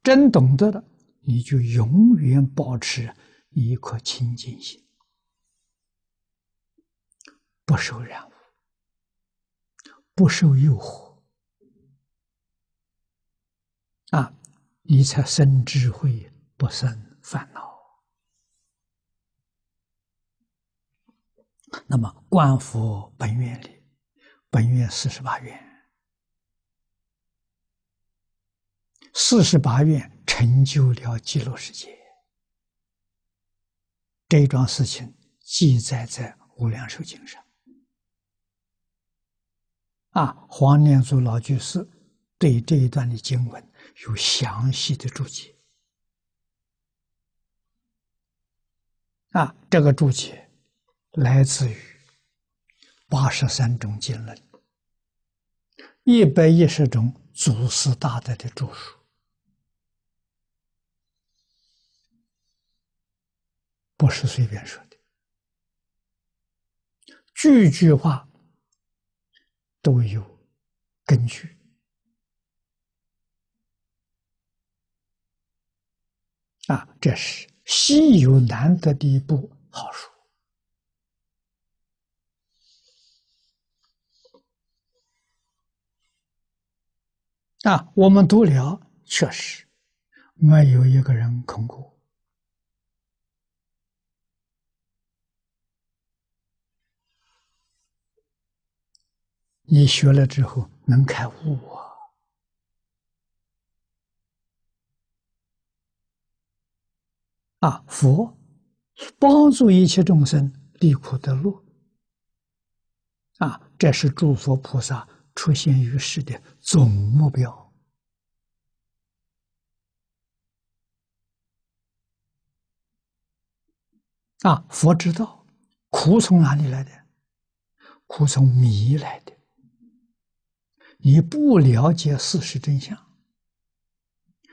[SPEAKER 1] 真懂得了，你就永远保持一颗清净心，不受染污，不受诱惑，啊，你才生智慧，不生烦恼。那么，观佛本愿里，本愿四十八愿。四十八愿成就了极乐世界，这一桩事情记载在《无量寿经》上。啊，黄念祖老居士对这一段的经文有详细的注解。啊，这个注解来自于八十三种经论，一百一十种祖师大德的著述。不是随便说的，句句话都有根据啊！这是稀有难得的一部好书啊！我们读了，确实没有一个人空过。你学了之后能开悟啊！啊，佛帮助一切众生离苦得乐啊，这是诸佛菩萨出现于世的总目标啊！佛知道苦从哪里来的？苦从迷来的。你不了解事实真相，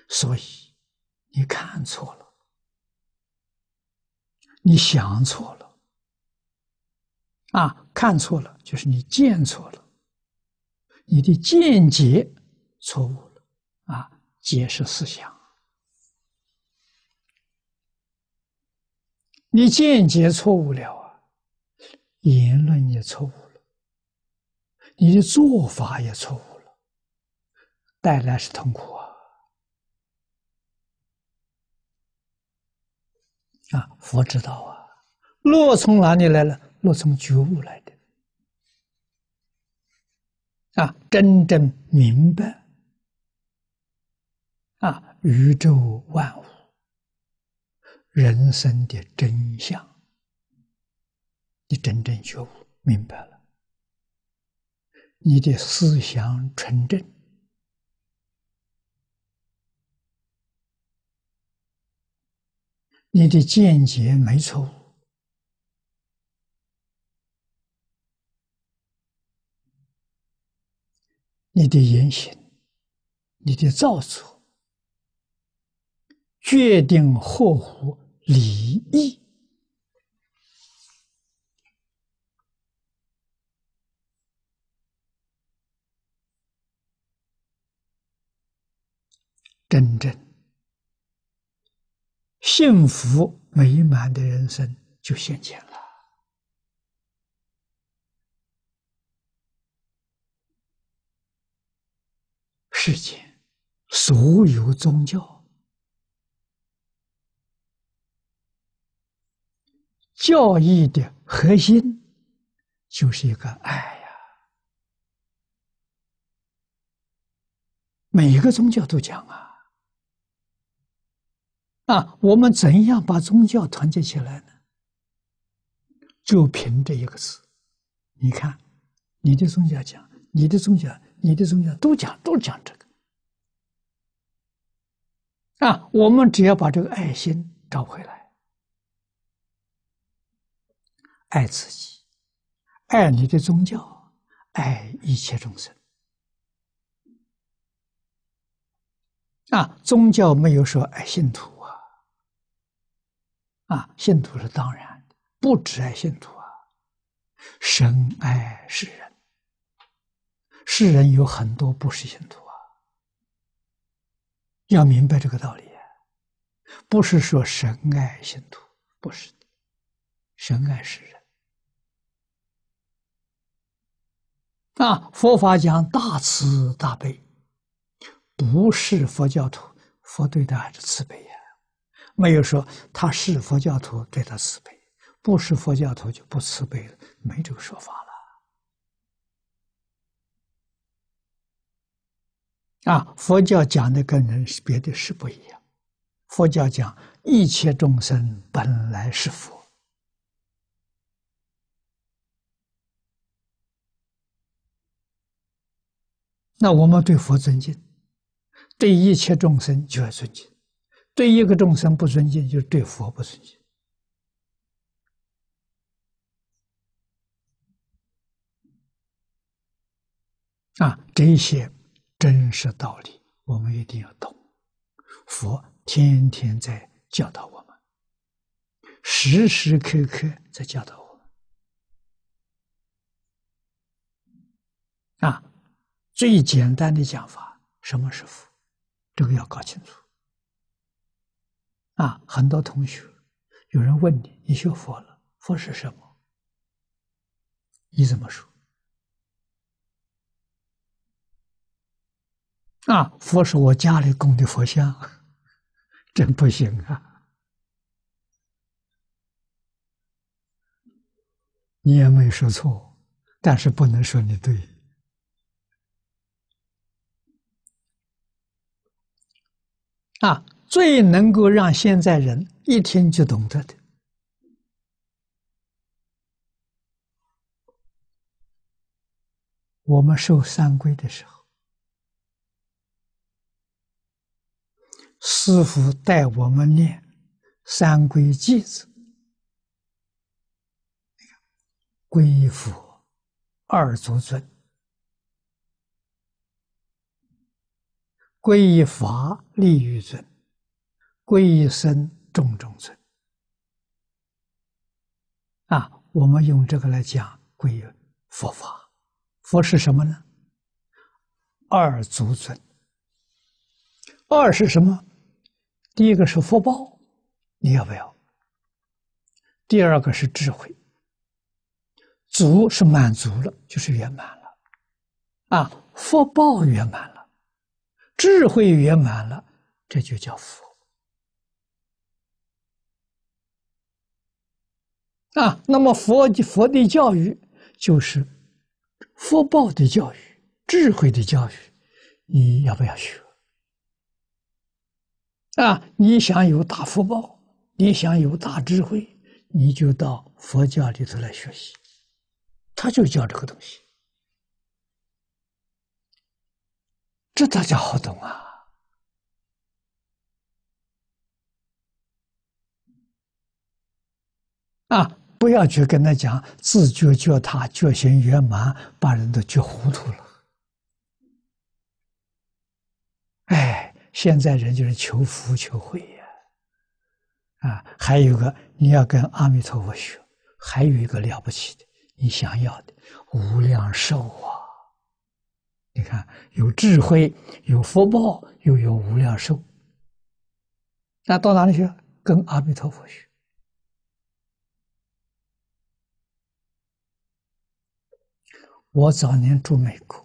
[SPEAKER 1] 所以你看错了，你想错了，啊，看错了就是你见错了，你的见解错误了，啊，解释思想，你见解错误了啊，言论也错误了。你的做法也错误了，带来是痛苦啊！啊，佛知道啊，乐从哪里来了？乐从觉悟来的。啊，真正明白啊，宇宙万物、人生的真相，你真正觉悟明白了。你的思想纯正，你的见解没错误，你的言行你的造作决定合乎礼义，真正幸福美满的人生就现前了。世间所有宗教教义的核心就是一个爱呀！每一个宗教都讲啊啊，我们怎样把宗教团结起来呢？就凭这一个字。你看，你的宗教讲，你的宗教。你的宗教都讲都讲这个啊，我们只要把这个爱心找回来，爱自己，爱你的宗教，爱一切众生啊！宗教没有说爱信徒啊，信徒是当然的，不只爱信徒啊，深爱世人。世人有很多不是信徒啊，要明白这个道理。不是说神爱信徒，不是的，神爱世人。啊，佛法讲大慈大悲，不是佛教徒，佛对他还是慈悲呀。没有说他是佛教徒对他慈悲，不是佛教徒就不慈悲了，没这个说法了。啊，佛教讲的跟人是别的是不一样。佛教讲一切众生本来是佛，那我们对佛尊敬，对一切众生就要尊敬；对一个众生不尊敬，就是对佛不尊敬。啊，这些。真实道理，我们一定要懂。佛天天在教导我们，时时刻刻在教导我们。啊，最简单的讲法，什么是佛？这个要搞清楚。啊，很多同学有人问你：“你学佛了，佛是什么？”你怎么说？啊，佛是我家里供的佛像，真不行啊！你也没说错，但是不能说你对。啊，最能够让现在人一听就懂得的，我们受三规的时候。师傅带我们念三规偈子：皈佛二足尊，皈依法立于尊，皈依僧众众尊。啊，我们用这个来讲归佛法。佛是什么呢？二足尊。二是什么？第一个是福报，你要不要？第二个是智慧，足是满足了，就是圆满了，啊，福报圆满了，智慧圆满了，这就叫佛。啊，那么佛佛的教育就是福报的教育，智慧的教育，你要不要学？啊！你想有大福报，你想有大智慧，你就到佛教里头来学习，他就教这个东西，这大家好懂啊！啊，不要去跟他讲自觉觉他觉行圆满，把人都觉糊涂了。哎，现在人就是求福求慧呀。啊，还有个你要跟阿弥陀佛学，还有一个了不起的，你想要的无量寿啊！你看，有智慧，有福报，又有无量寿。那到哪里去？跟阿弥陀佛学。我早年住美国，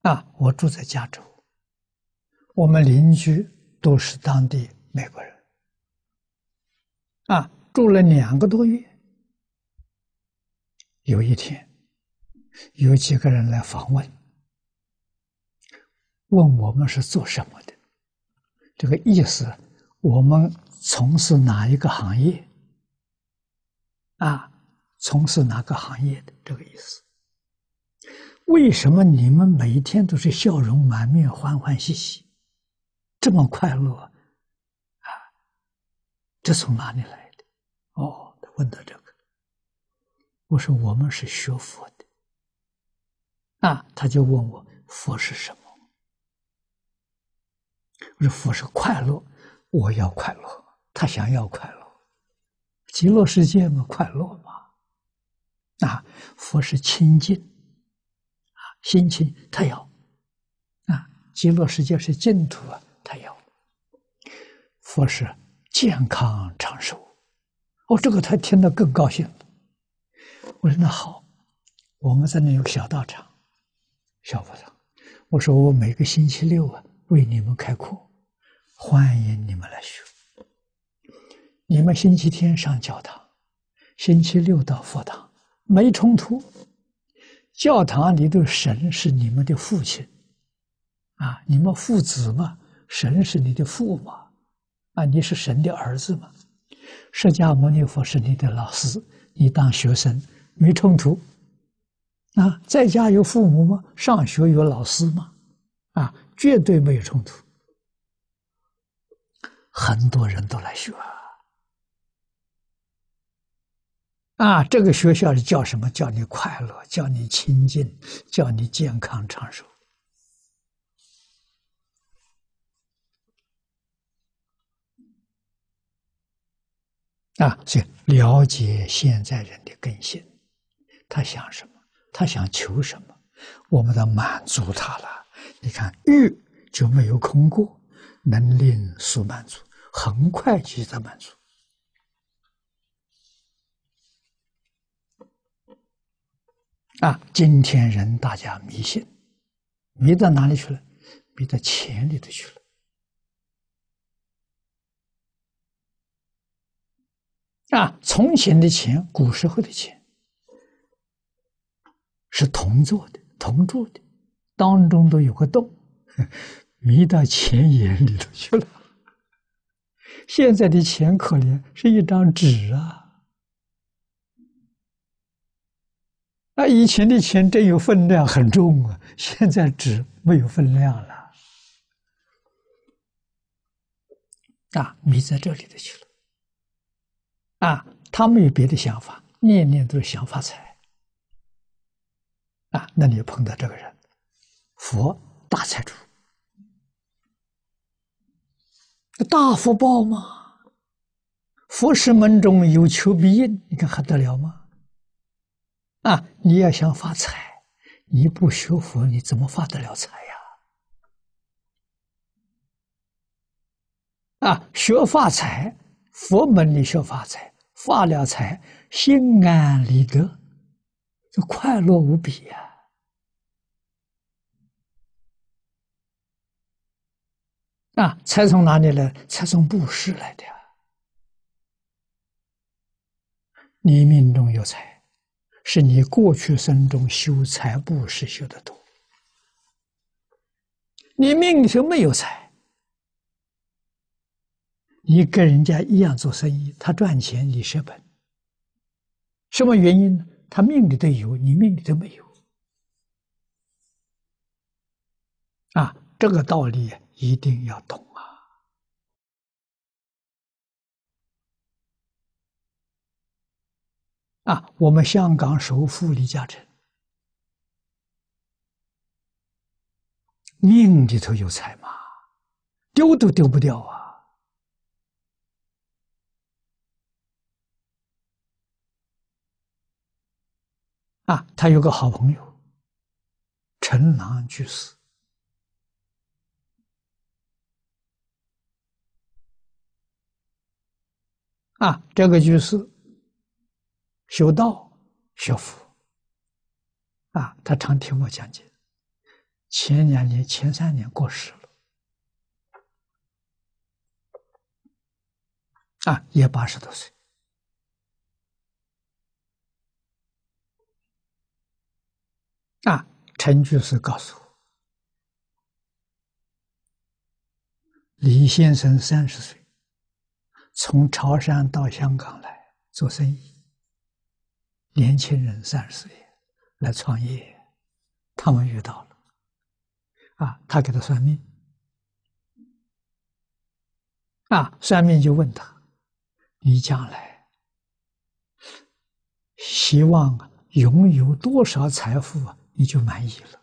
[SPEAKER 1] 啊，我住在加州，我们邻居都是当地美国人，啊，住了两个多月。有一天，有几个人来访问，问我们是做什么的，这个意思，我们从事哪一个行业？啊，从事哪个行业的这个意思？为什么你们每一天都是笑容满面、欢欢喜喜，这么快乐啊？这从哪里来的？哦，他问到这个，我说我们是学佛的。啊，他就问我佛是什么？我说佛是快乐，我要快乐，他想要快乐。极乐世界嘛，快乐嘛，啊，佛是清净，啊，心清他要，啊，极乐世界是净土啊，他要，佛是健康长寿，哦，这个他听得更高兴。我说那好，我们在那有个小道场，小佛堂，我说我每个星期六啊为你们开课，欢迎你们来学。你们星期天上教堂，星期六到佛堂，没冲突。教堂里的神是你们的父亲，啊，你们父子嘛，神是你的父嘛，啊，你是神的儿子嘛。释迦牟尼佛是你的老师，你当学生没冲突。啊，在家有父母吗？上学有老师吗？啊，绝对没有冲突。很多人都来学。啊，这个学校里叫什么？叫你快乐，叫你清净，叫你健康长寿。啊，所以了解现在人的根性，他想什么？他想求什么？我们都满足他了。你看，欲就没有空过，能令速满足，很快就得满足。啊，今天人大家迷信，迷到哪里去了？迷到钱里头去了。啊，从前的钱，古时候的钱，是铜做的，铜铸的，当中都有个洞，(laughs) 迷到钱眼里头去了。现在的钱可怜，是一张纸啊。那以前的钱真有分量，很重啊！现在纸没有分量了，啊，迷在这里头去了。啊，他没有别的想法，念念都是想发财。啊，那你就碰到这个人，佛大财主，大福报嘛，佛是门中有求必应，你看还得了吗？啊！你要想发财，你不学佛，你怎么发得了财呀？啊，学发财，佛门里学发财，发了财，心安理得，就快乐无比呀！啊，财从哪里来？财从布施来的。你命中有财。是你过去生中修财布施修的多，你命里头没有财，你跟人家一样做生意，他赚钱你舍本，什么原因呢？他命里头有，你命里头没有，啊，这个道理一定要懂。啊，我们香港首富李嘉诚，命里头有财嘛，丢都丢不掉啊！啊，他有个好朋友，陈郎居士。啊，这个居士修道学佛，啊，他常听我讲解。前两年、前三年过世了，啊，也八十多岁。啊，陈居士告诉我，李先生三十岁，从潮汕到香港来做生意，年轻人三十岁来创业，他们遇到了。啊，他给他算命，啊，算命就问他：“你将来希望拥有多少财富啊？你就满意了？”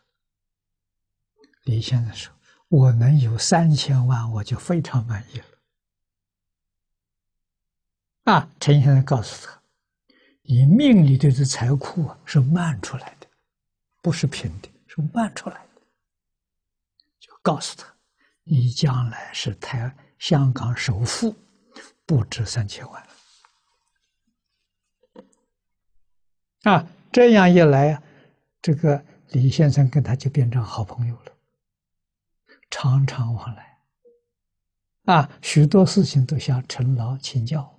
[SPEAKER 1] 李先生说：“我能有三千万，我就非常满意了。”啊，陈先生告诉他：“你命里头的财库啊，是慢出来的，不是平的，是慢出来的。”就告诉他，你将来是台香港首富，不止三千万。啊，这样一来，这个李先生跟他就变成好朋友了，常常往来。啊，许多事情都向陈老请教。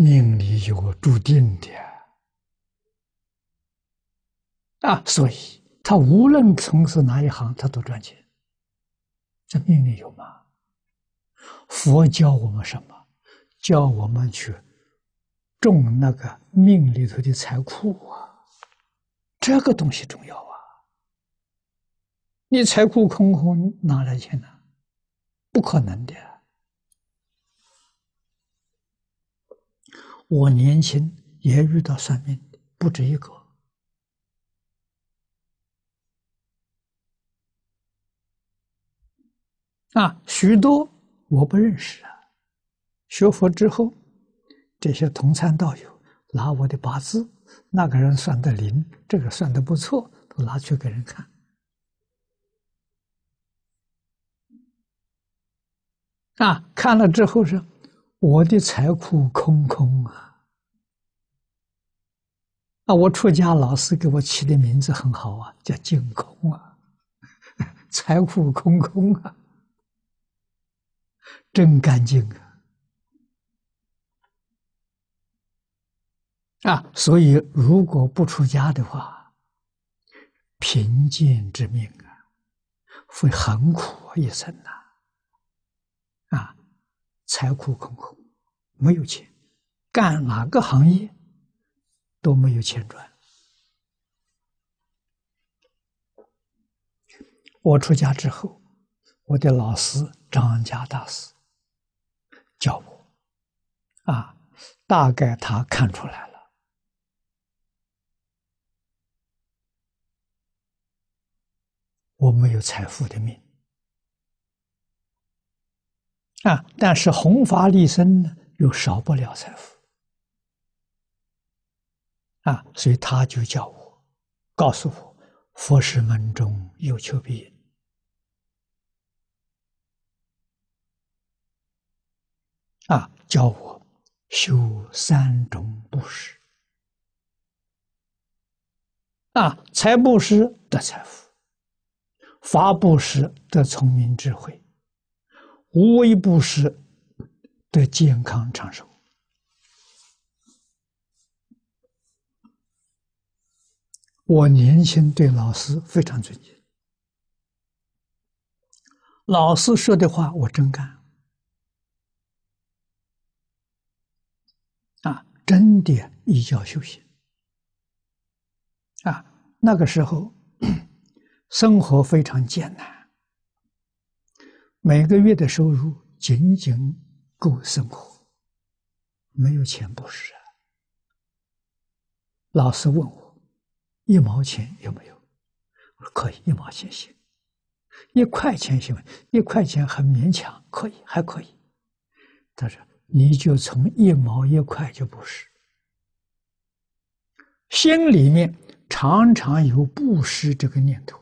[SPEAKER 1] 命里有个注定的啊，所以他无论从事哪一行，他都赚钱。这命里有吗？佛教我们什么？教我们去种那个命里头的财库啊，这个东西重要啊。你财库空空，哪来钱呢？不可能的。我年轻也遇到算命的不止一个啊，许多我不认识啊。学佛之后，这些同参道友拿我的八字，那个人算的灵，这个算的不错，都拿去给人看啊。看了之后是。我的财库空空啊！啊，我出家老师给我起的名字很好啊，叫净空啊，(laughs) 财库空空啊，真干净啊！啊，所以如果不出家的话，贫贱之命啊，会很苦一生呐。啊财库空空，没有钱，干哪个行业都没有钱赚。我出家之后，我的老师张家大师教我，啊，大概他看出来了，我没有财富的命。啊！但是弘法利生呢，又少不了财富。啊，所以他就叫我，告诉我，佛事门中有求必应。啊，教我修三种布施。啊，财布施得财富，法布施得聪明智慧。无微不至的健康长寿。我年轻对老师非常尊敬，老师说的话我真干，啊，真的依教修行，啊，那个时候 (clears throat) 生活非常艰难。每个月的收入仅仅够生活，没有钱不是啊。老师问我一毛钱有没有？我说可以，一毛钱行。一块钱行吗？一块钱很勉强，可以，还可以。他说：“你就从一毛一块就不是，心里面常常有布施这个念头，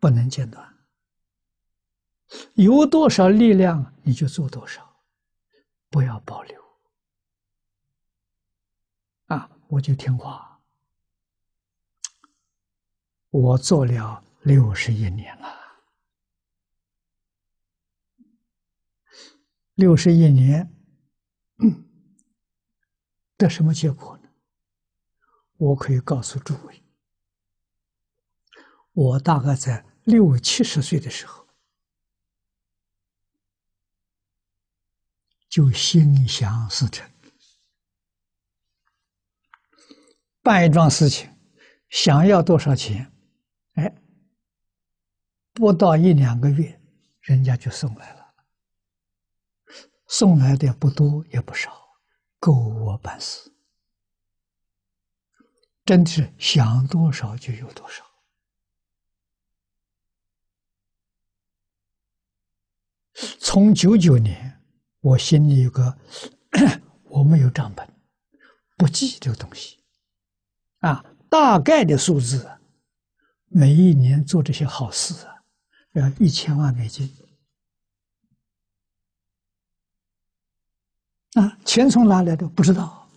[SPEAKER 1] 不能间断。有多少力量你就做多少，不要保留。啊，我就听话，我做了六十一年了。”六十一年，得什么结果呢？我可以告诉诸位，我大概在六七十岁的时候，就心想事成，办一桩事情，想要多少钱，哎，不到一两个月，人家就送来了。送来的不多也不少，够我办事。真是想多少就有多少。从九九年，我心里有个，(clears throat) 我没有账本，不记这个东西，啊，大概的数字，每一年做这些好事啊，要一千万美金。啊，钱从哪来的不知道。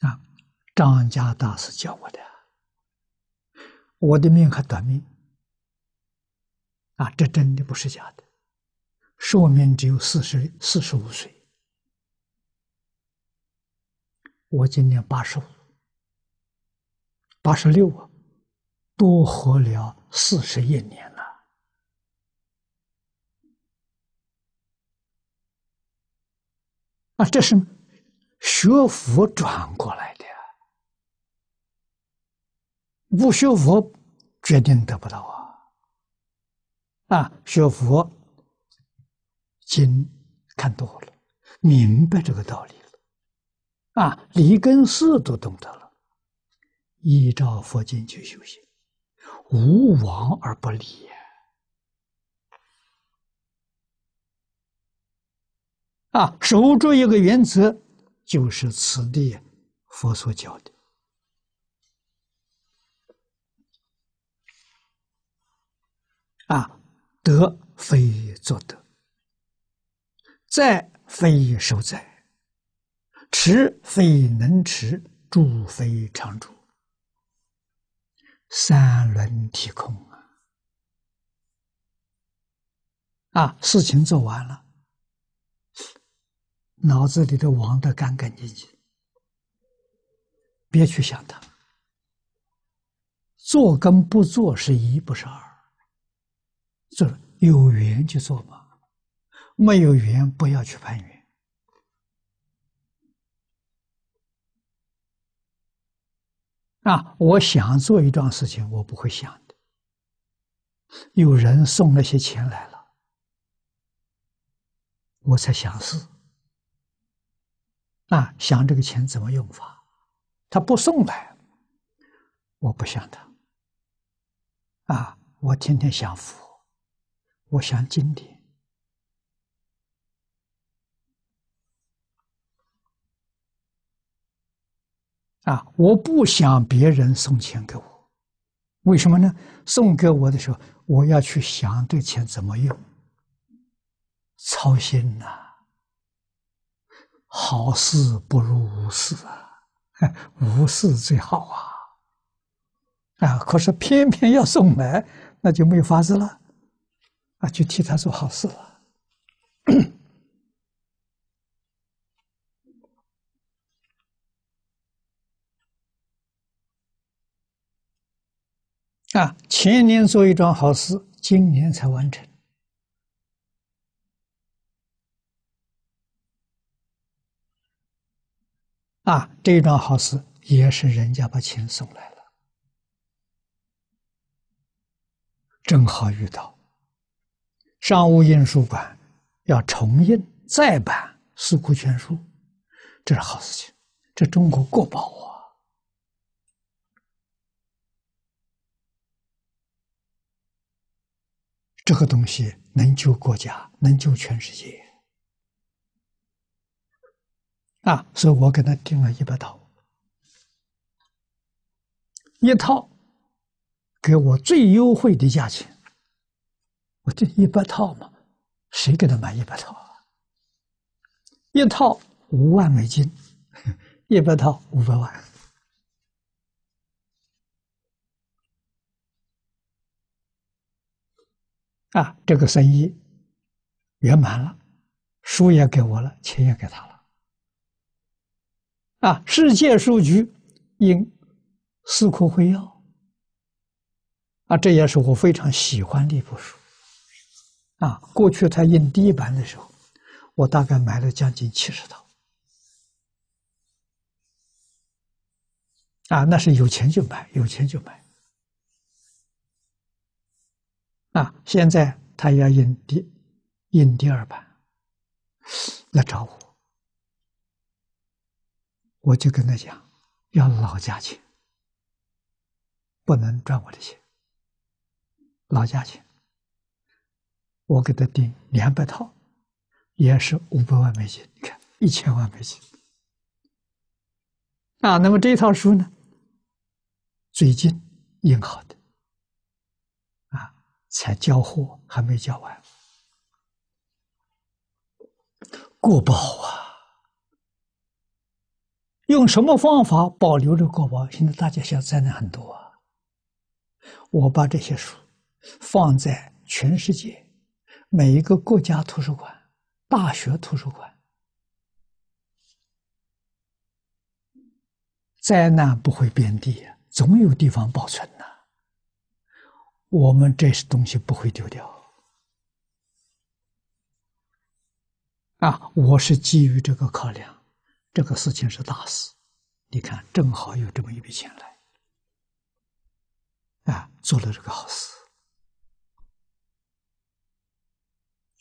[SPEAKER 1] 啊，张家大师教我的，我的命还短命。啊，这真的不是假的，寿命只有四十四十五岁，我今年八十五，八十六啊，多活了四十一年了。啊，这是学佛转过来的，不学佛决定得不到啊！啊，学佛经看多了，明白这个道理了，啊，离根事都懂得了，依照佛经去修行，无往而不利。啊，守住一个原则，就是此地佛所教的。啊，得非作得，在非受在，持非能持，住非常住，三轮体空啊！啊，事情做完了。脑子里头忘得干干净净，别去想它。做跟不做是一，不是二。做有缘就做吧，没有缘不要去攀缘。啊，我想做一段事情，我不会想的。有人送那些钱来了，我才想事。啊，想这个钱怎么用法？他不送来，我不想他。啊，我天天享福，我想经典。啊，我不想别人送钱给我，为什么呢？送给我的时候，我要去想这钱怎么用，操心呐。好事不如无事啊，(laughs) 无事最好啊！啊，可是偏偏要送来，那就没有法子了，啊，就替他做好事了。(clears throat) 啊，前年做一桩好事，今年才完成。啊，这一桩好事也是人家把钱送来了，正好遇到商务印书馆要重印再版《四库全书》，这是好事情，这中国国宝啊！这个东西能救国家，能救全世界啊！所以我给他订了一百套，一套给我最优惠的价钱。我这一百套嘛，谁给他买一百套啊？一套五万美金，(laughs) 一百套五百万。啊，这个生意圆满了，书也给我了，钱也给他了。啊，世界书局印四库会要，啊，这也是我非常喜欢的一部书。啊，过去他印第一版的时候，我大概买了将近七十套。啊，那是有钱就买，有钱就买。啊，现在他要印第印第二版，来找我，我就跟他讲，要老价钱，不能赚我的钱，老价钱。我给他订两百套，也是五百万美金，你看一千万美金。啊，那么这套书呢，最近印好的啊。才交货，还没交完。国宝啊！用什么方法保留着国宝？现在大家想灾难很多啊！我把这些书放在全世界每一个国家图书馆、大学图书馆，灾难不会遍地，总有地方保存。我们这些东西不会丢掉啊！我是基于这个考量，这个事情是大事。你看，正好有这么一笔钱来，啊，做了这个好事，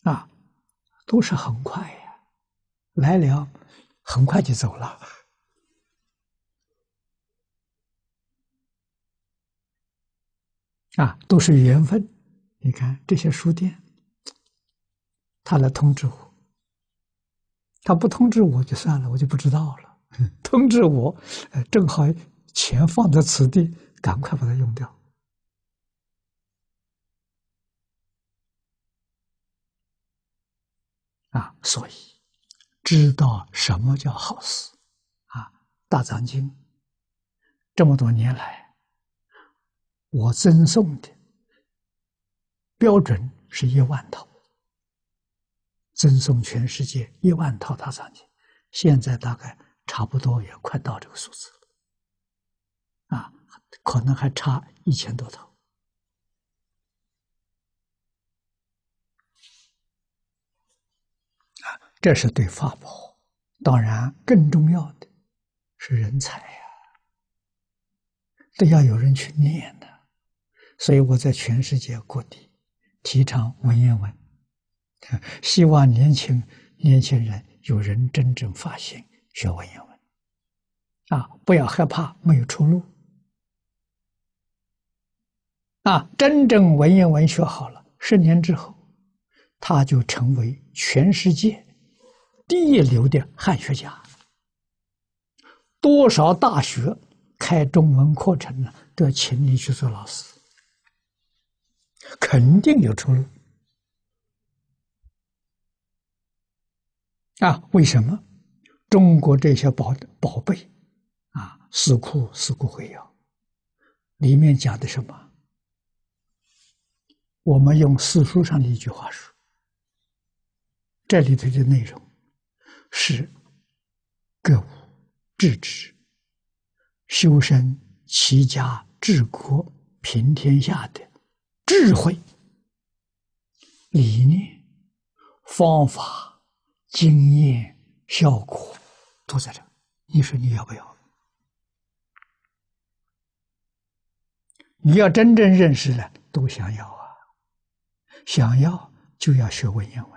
[SPEAKER 1] 啊，都是很快呀，来了，很快就走了。啊，都是缘分。你看这些书店，他来通知我，他不通知我就算了，我就不知道了。(laughs) 通知我，正好钱放在此地，赶快把它用掉。啊，所以知道什么叫好事啊，《大藏经》这么多年来。我赠送的标准是一万套，赠送全世界一万套大藏经，现在大概差不多也快到这个数字了，啊，可能还差一千多套，啊，这是对法宝，当然更重要的是人才呀，都要有人去念的。所以我在全世界各地提倡文言文，希望年轻年轻人有人真正发心学文言文，啊，不要害怕没有出路，啊，真正文言文学好了，十年之后，他就成为全世界第一流的汉学家。多少大学开中文课程呢？都要请你去做老师。肯定有出路啊！为什么中国这些宝宝贝啊，《四库》《四库会要》里面讲的什么？我们用四书上的一句话说：“这里头的内容是格物致知、修身齐家治国平天下的。”智慧、理念、方法、经验、效果都在这。你说你要不要？你要真正认识了，都想要啊！想要就要学文言文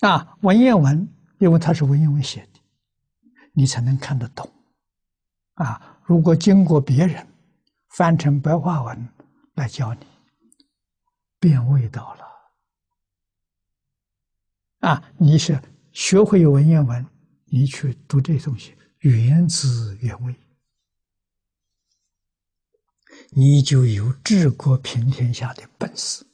[SPEAKER 1] 啊，文言文，因为它是文言文写的，你才能看得懂。啊，如果经过别人翻成白话文来教你，变味道了。啊，你是学会文言文，你去读这东西，原汁原味，你就有治国平天下的本事。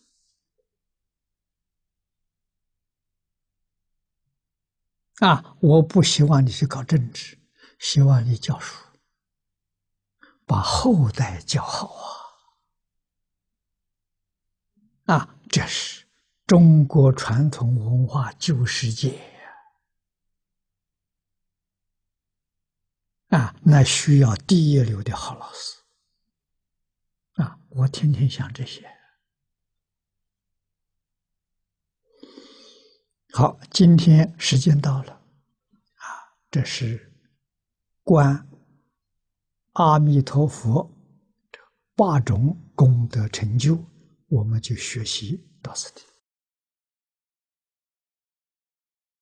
[SPEAKER 1] 啊！我不希望你去搞政治，希望你教书，把后代教好啊！啊，这是中国传统文化旧世界啊！那需要第一流的好老师啊！我天天想这些。好，今天时间到了，啊，这是观阿弥陀佛这八种功德成就，我们就学习到此地。